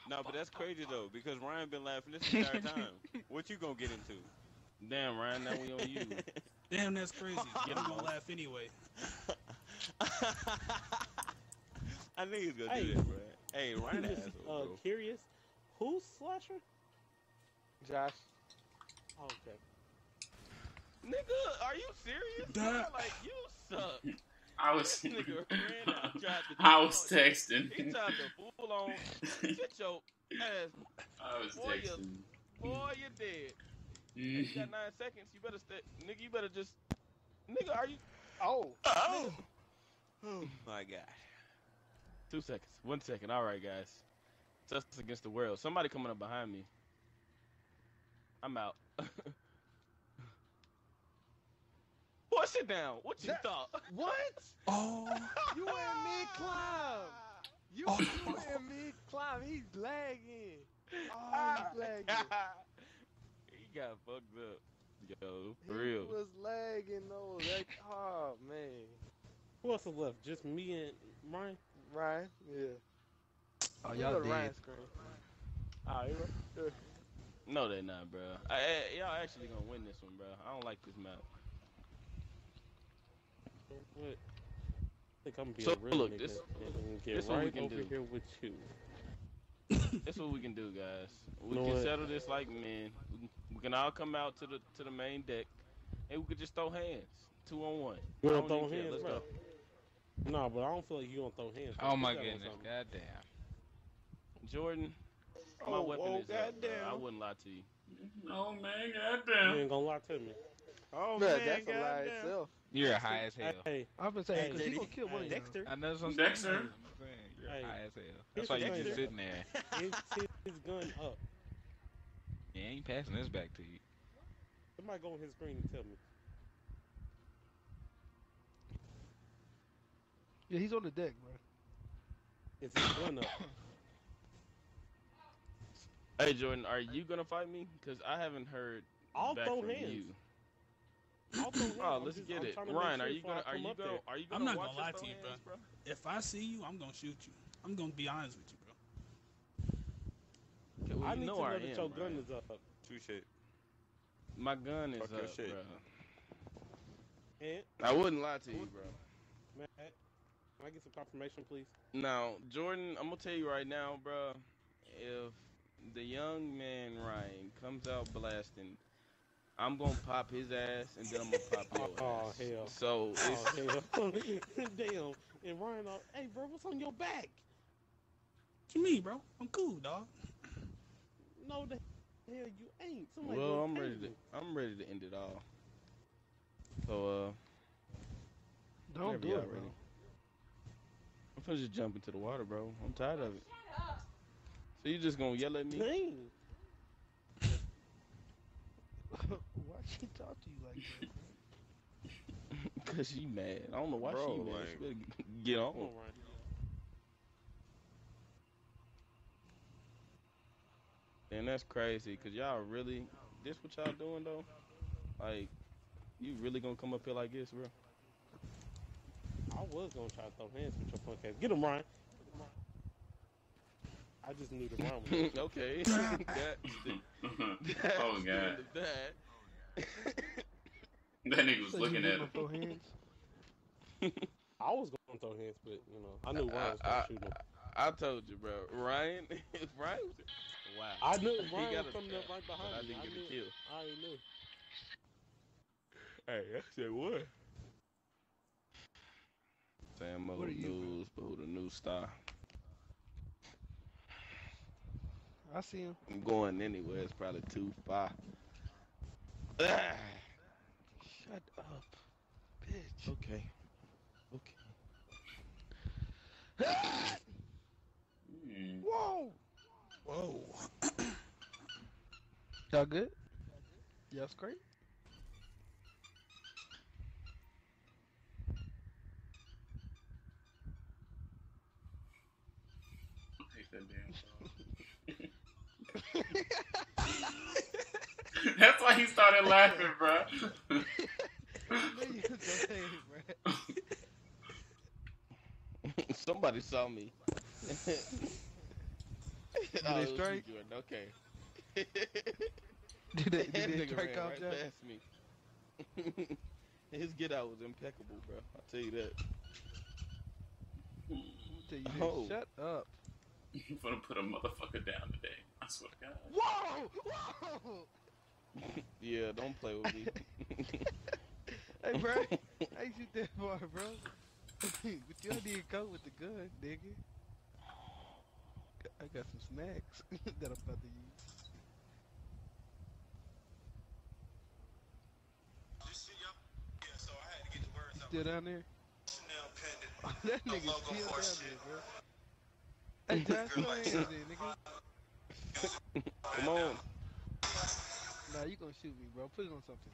No, but that's crazy though because Ryan been laughing this entire time. what you gonna get into? Damn, Ryan. Now we on you. Damn, that's crazy. I'm gonna laugh anyway. I knew he was gonna Hey. do that, bro. Hey, Ryan, an Just, asshole, uh, bro. curious. Who's Slasher? Josh. Oh, Okay. Nigga, are you serious? Duh. bro? Like you suck. I was. Nigga ran out, tried to I was texting. He tried to fool on. Sit your ass. I was Boy, you- texting. Boy, you dead. You got nine seconds. You better stay. Nigga, you better just. Nigga, are you? Oh. Oh. oh my god. Two seconds. One second. All right, guys. It's us against the world. Somebody coming up behind me. I'm out. Boy, sit down. What you thought? What? Oh, You in mid climb. You, Oh. you in mid climb. He's lagging. Oh, he's lagging. he got fucked up. Yo, for He real. was lagging though. That, oh man. Who else is left? Just me and Ryan. Ryan. Yeah. Oh, Let y'all go to dead. Ryan's screen. Ah, right? No, they're not, bro. I, I- y'all actually gonna win this one, bro. I don't like this map. What? I think I'm gonna be So, a real look, nigga this- and get this what we right can over do. here with you. That's what we can do, guys. We Know can what? settle this like men. We can, all come out to the to the main deck, and we could just throw hands, two on one. You wanna don't throw hands, Let's bro? go. No, but I don't feel like you gonna throw hands. bro. Oh my that goodness, goddamn. Jordan, my Oh, weapon oh, is up. bro. I wouldn't lie to you. No man, You goddamn. ain't gonna lie to me. Oh Bruh, man, that's a lie goddamn. itself. You're high as hell. Hey, I've been saying, Hey, because he Diddy. gonna kill one of. Dexter. I know some Dexter. I'm saying, You're Hey, high as hell. here's That's why you thing. just sitting there. his, his gun up. He ain't passing this back to you. Somebody go on his screen and tell me. Yeah, he's on the deck, bro. Is his gun up? Hey Jordan, are you gonna fight me? Cause I haven't heard I'll back throw from hands. you. I'll. Oh, let's just- get I'm it. trying to make Ryan, sure are you gonna are come you gonna are you I'm not gonna lie to you, bro. hands, bro? If I see you, I'm gonna shoot you. I'm gonna be honest with you, bro. Okay, well, I you need know to know I that am, your gun is up. Two shit. My gun is Fuck up, shit. bro. And I wouldn't lie to you, bro. Matt, can I get some confirmation, please? Now, Jordan, I'm gonna tell you right now, bro. If the young man Ryan comes out blasting, I'm gonna pop his ass and then I'm gonna pop your ass. Oh ass. hell. So it's, Oh hell. Damn. And Ryan, uh, hey bro, what's on your back? What you mean, bro? I'm cool, dog. No, the hell you ain't. Somebody well, I'm pay ready to. I'm ready to end it all. So uh, Don't do y'all it, bro. I'm finna just jump into the water, bro. I'm tired of it. So you just gonna yell at me? Dang. Why she talk to you like that? Cause she mad. I don't know why Bro, she mad. like- she better get on. Come on, Ryan. And that's crazy, cause y'all really this what y'all doing though? Like, you really gonna come up here like this, bro? I was gonna try to throw hands with your punk ass. Get him, Ryan. I just knew the Ryan was. okay. that, that's oh the god, end of that. that nigga was So looking at him. throw hands? I was gonna throw hands, but you know, I knew Ryan was gonna I, shoot him. I told you, bro. Ryan, Ryan was, wow. I knew Ryan got was coming up shot, right but behind I me. didn't get knew. a kill. I already knew. Hey, I said what? Sam What are you, bro? News, but who the new star? I see him. I'm going anywhere. It's probably too far. Ah, Shut up, bitch. okay. Okay. Whoa! Whoa. Y'all good? Y'all straight? I hate that damn song. That's why he started laughing, bro. I knew you was gonna say it, bro. Somebody saw me. oh, it was you, strike? Okay. Did they, oh, That did they nigga strike ran off, right Jack? past me. His get out was impeccable, bro. I'll tell you that. Tell you this, Oh. Shut up. I'm gonna put a motherfucker down today. I swear to God. Whoa! Whoa! Yeah, don't play with me. Hey, bro. I ain't shoot that far, bro. but you need to go with the gun, nigga. I got some snacks that I'm about to use. Still down there? Oh, that nigga still down there, bro. Hey, Josh, throw hands in, nigga. Come on. Nah, you gonna shoot me, bro. Put it on something.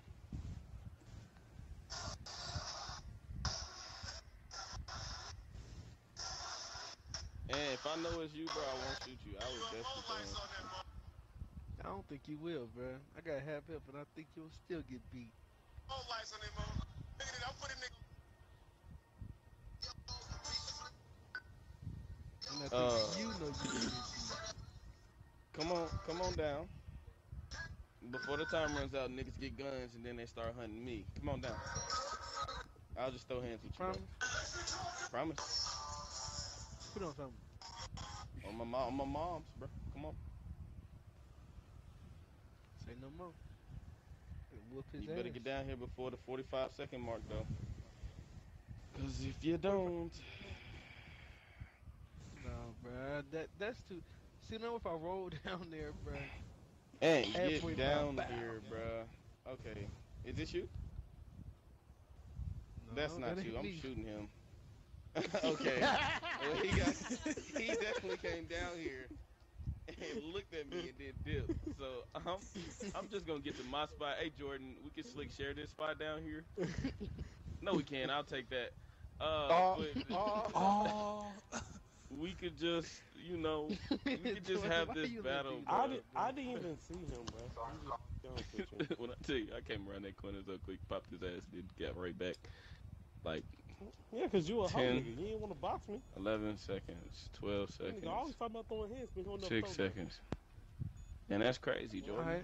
And if I know it's you, bro, I won't shoot you. I would definitely. I don't think you will, bro. I got half help, and I think you'll still get beat. And I think Uh, you know you can get beat. Come on, come on down. Before the time runs out, niggas get guns and then they start hunting me. Come on down. I'll just throw hands with you. bro. Promise? Promise. Put on something. On my mom, on my mom's, bro. Come on. Say no more. You better ass. get down here before the 45 second mark, though. Cause if you don't, No, bruh. That that's too. See now if I roll down there, bruh. And Halfway get down bow. here, bro. Okay, is this you? That's not that you. I'm me. shooting him. okay. well, he got. He definitely came down here and looked at me and then dipped. So I'm. I'm just gonna get to my spot. Hey Jordan, we can slick share this spot down here. No, we can't. I'll take that. Uh, Oh, but Oh, we could just, you know, we could just have this battle. I, did, I didn't even see him, bro. I'm just going with you. when I tell you, I came around that corner so quick, popped his ass, then got right back. Like Yeah, because you a hoe Ten. nigga. You ain't want to box me. 11 seconds, 12 seconds, Nigga, always talking about throwing hands, but he don't six throw. seconds. And that's crazy, Jordan. Alright.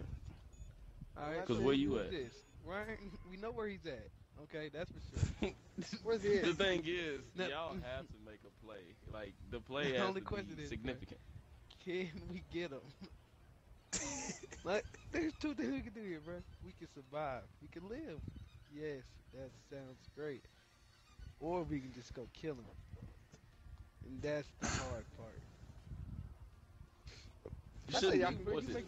Alright. 'Cause so where you at? This? Right? We know where he's at. Okay, that's for sure. Where's he The thing is, No. y'all have to make a play. Like the play The has only to question be is, significant. Can we get him? like, there's two things we can do here, bro. We can survive. We can live. Yes, that sounds great. Or we can just go kill him. And that's the hard part. You I say shouldn't y'all be. What's it? make-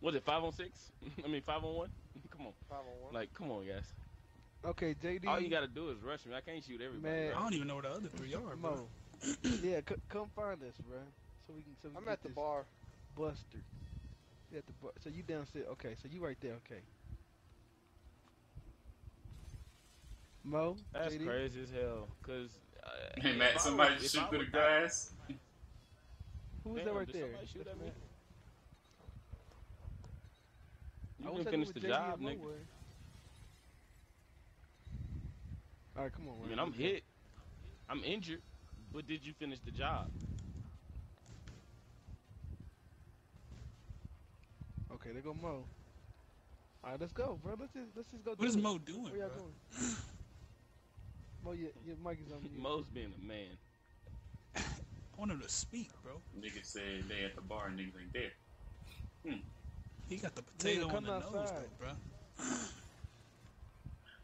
Was it five on six? I mean five on one? Come on. Five on one. Like, come on, guys. Okay, JD. All you gotta do is rush me. I can't shoot everybody. Man. I don't even know where the other three are, bro. Mo. yeah, c- come find us, bro. So we can. So we I'm can at the bar. Buster. You at the bar. So you downstairs. Okay, so you right there. Okay. Mo. That's JD? crazy as hell. Cause uh, Hey, Matt, somebody was- shoot through the was- glass. Who was Damn, that right did there? shoot at me? You I can wish finish the job, and Mo nigga. were. All right, come on. I mean, I'm hit. I'm injured. But did you finish the job? Okay, there go Mo. All right, let's go, bro. Let's just let's just go. What do is it. Mo doing, Where y'all bro? going? Mo, your, your mic is on mute. Mo's being a man. I want him to speak, bro. Niggas said they at the bar and niggas ain't there. He got the potato come on the nose, though, bro.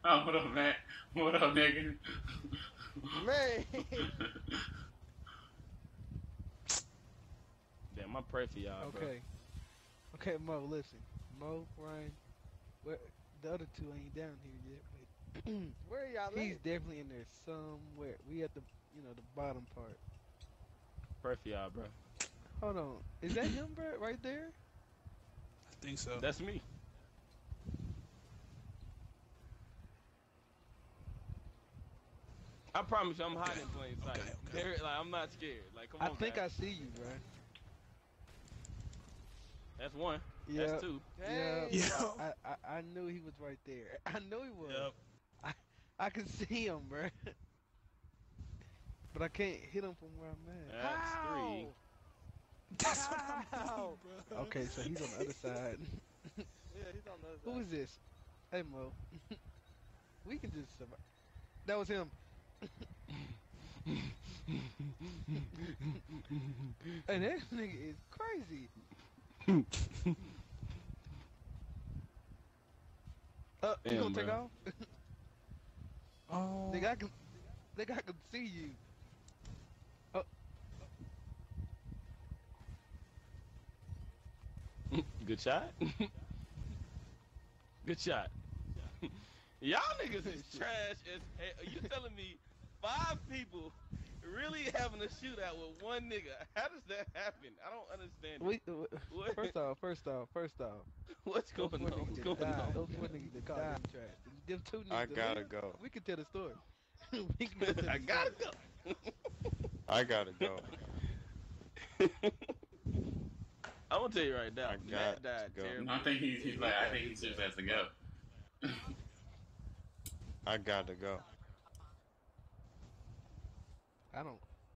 Oh, what up, Matt? What up, nigga? Man. Damn, I pray for y'all, bro. Okay. Okay, Mo, listen. Mo, Ryan, where, the other two ain't down here yet, but Where y'all he's at? definitely in there somewhere. We at the, you know, the bottom part. Pray for y'all, bro. Hold on. Is that him, bro? Right there? I think so. That's me. I promise you, I'm hiding in plain sight. Okay, okay. There- like, I'm not scared. Like, come I on, think guys. I see you, bro. That's one. Yeah. That's two. Yeah, Yeah. I, I I knew he was right there. I knew he was. Yep. I I can see him, bro. But I can't hit him from where I'm at. That's three. That's what I'm How? bro. Okay, so he's on the other side. Yeah, he's on the other side. is this? Hey Mo. we can just survive. That was him. And that nigga is crazy. Uh, you gonna take bro. off? Oh. Nigga, I can, nigga, I can see you. Good shot. Good shot. Y'all niggas is trash as hell. You telling me five people really having a shootout with one nigga? How does that happen? I don't understand. it. Wait, uh, What? first off, first off, first off. What's going on? What's going died, on? Those four niggas that died. Trash. Them two niggas. I gotta lived, go. We can tell the story. we can go tell I gotta story. go. I gotta go. I'm gonna tell you right now. I Matt got died to go. terribly. I think he's, he's like, I think he just has to go. I gotta go. I don't.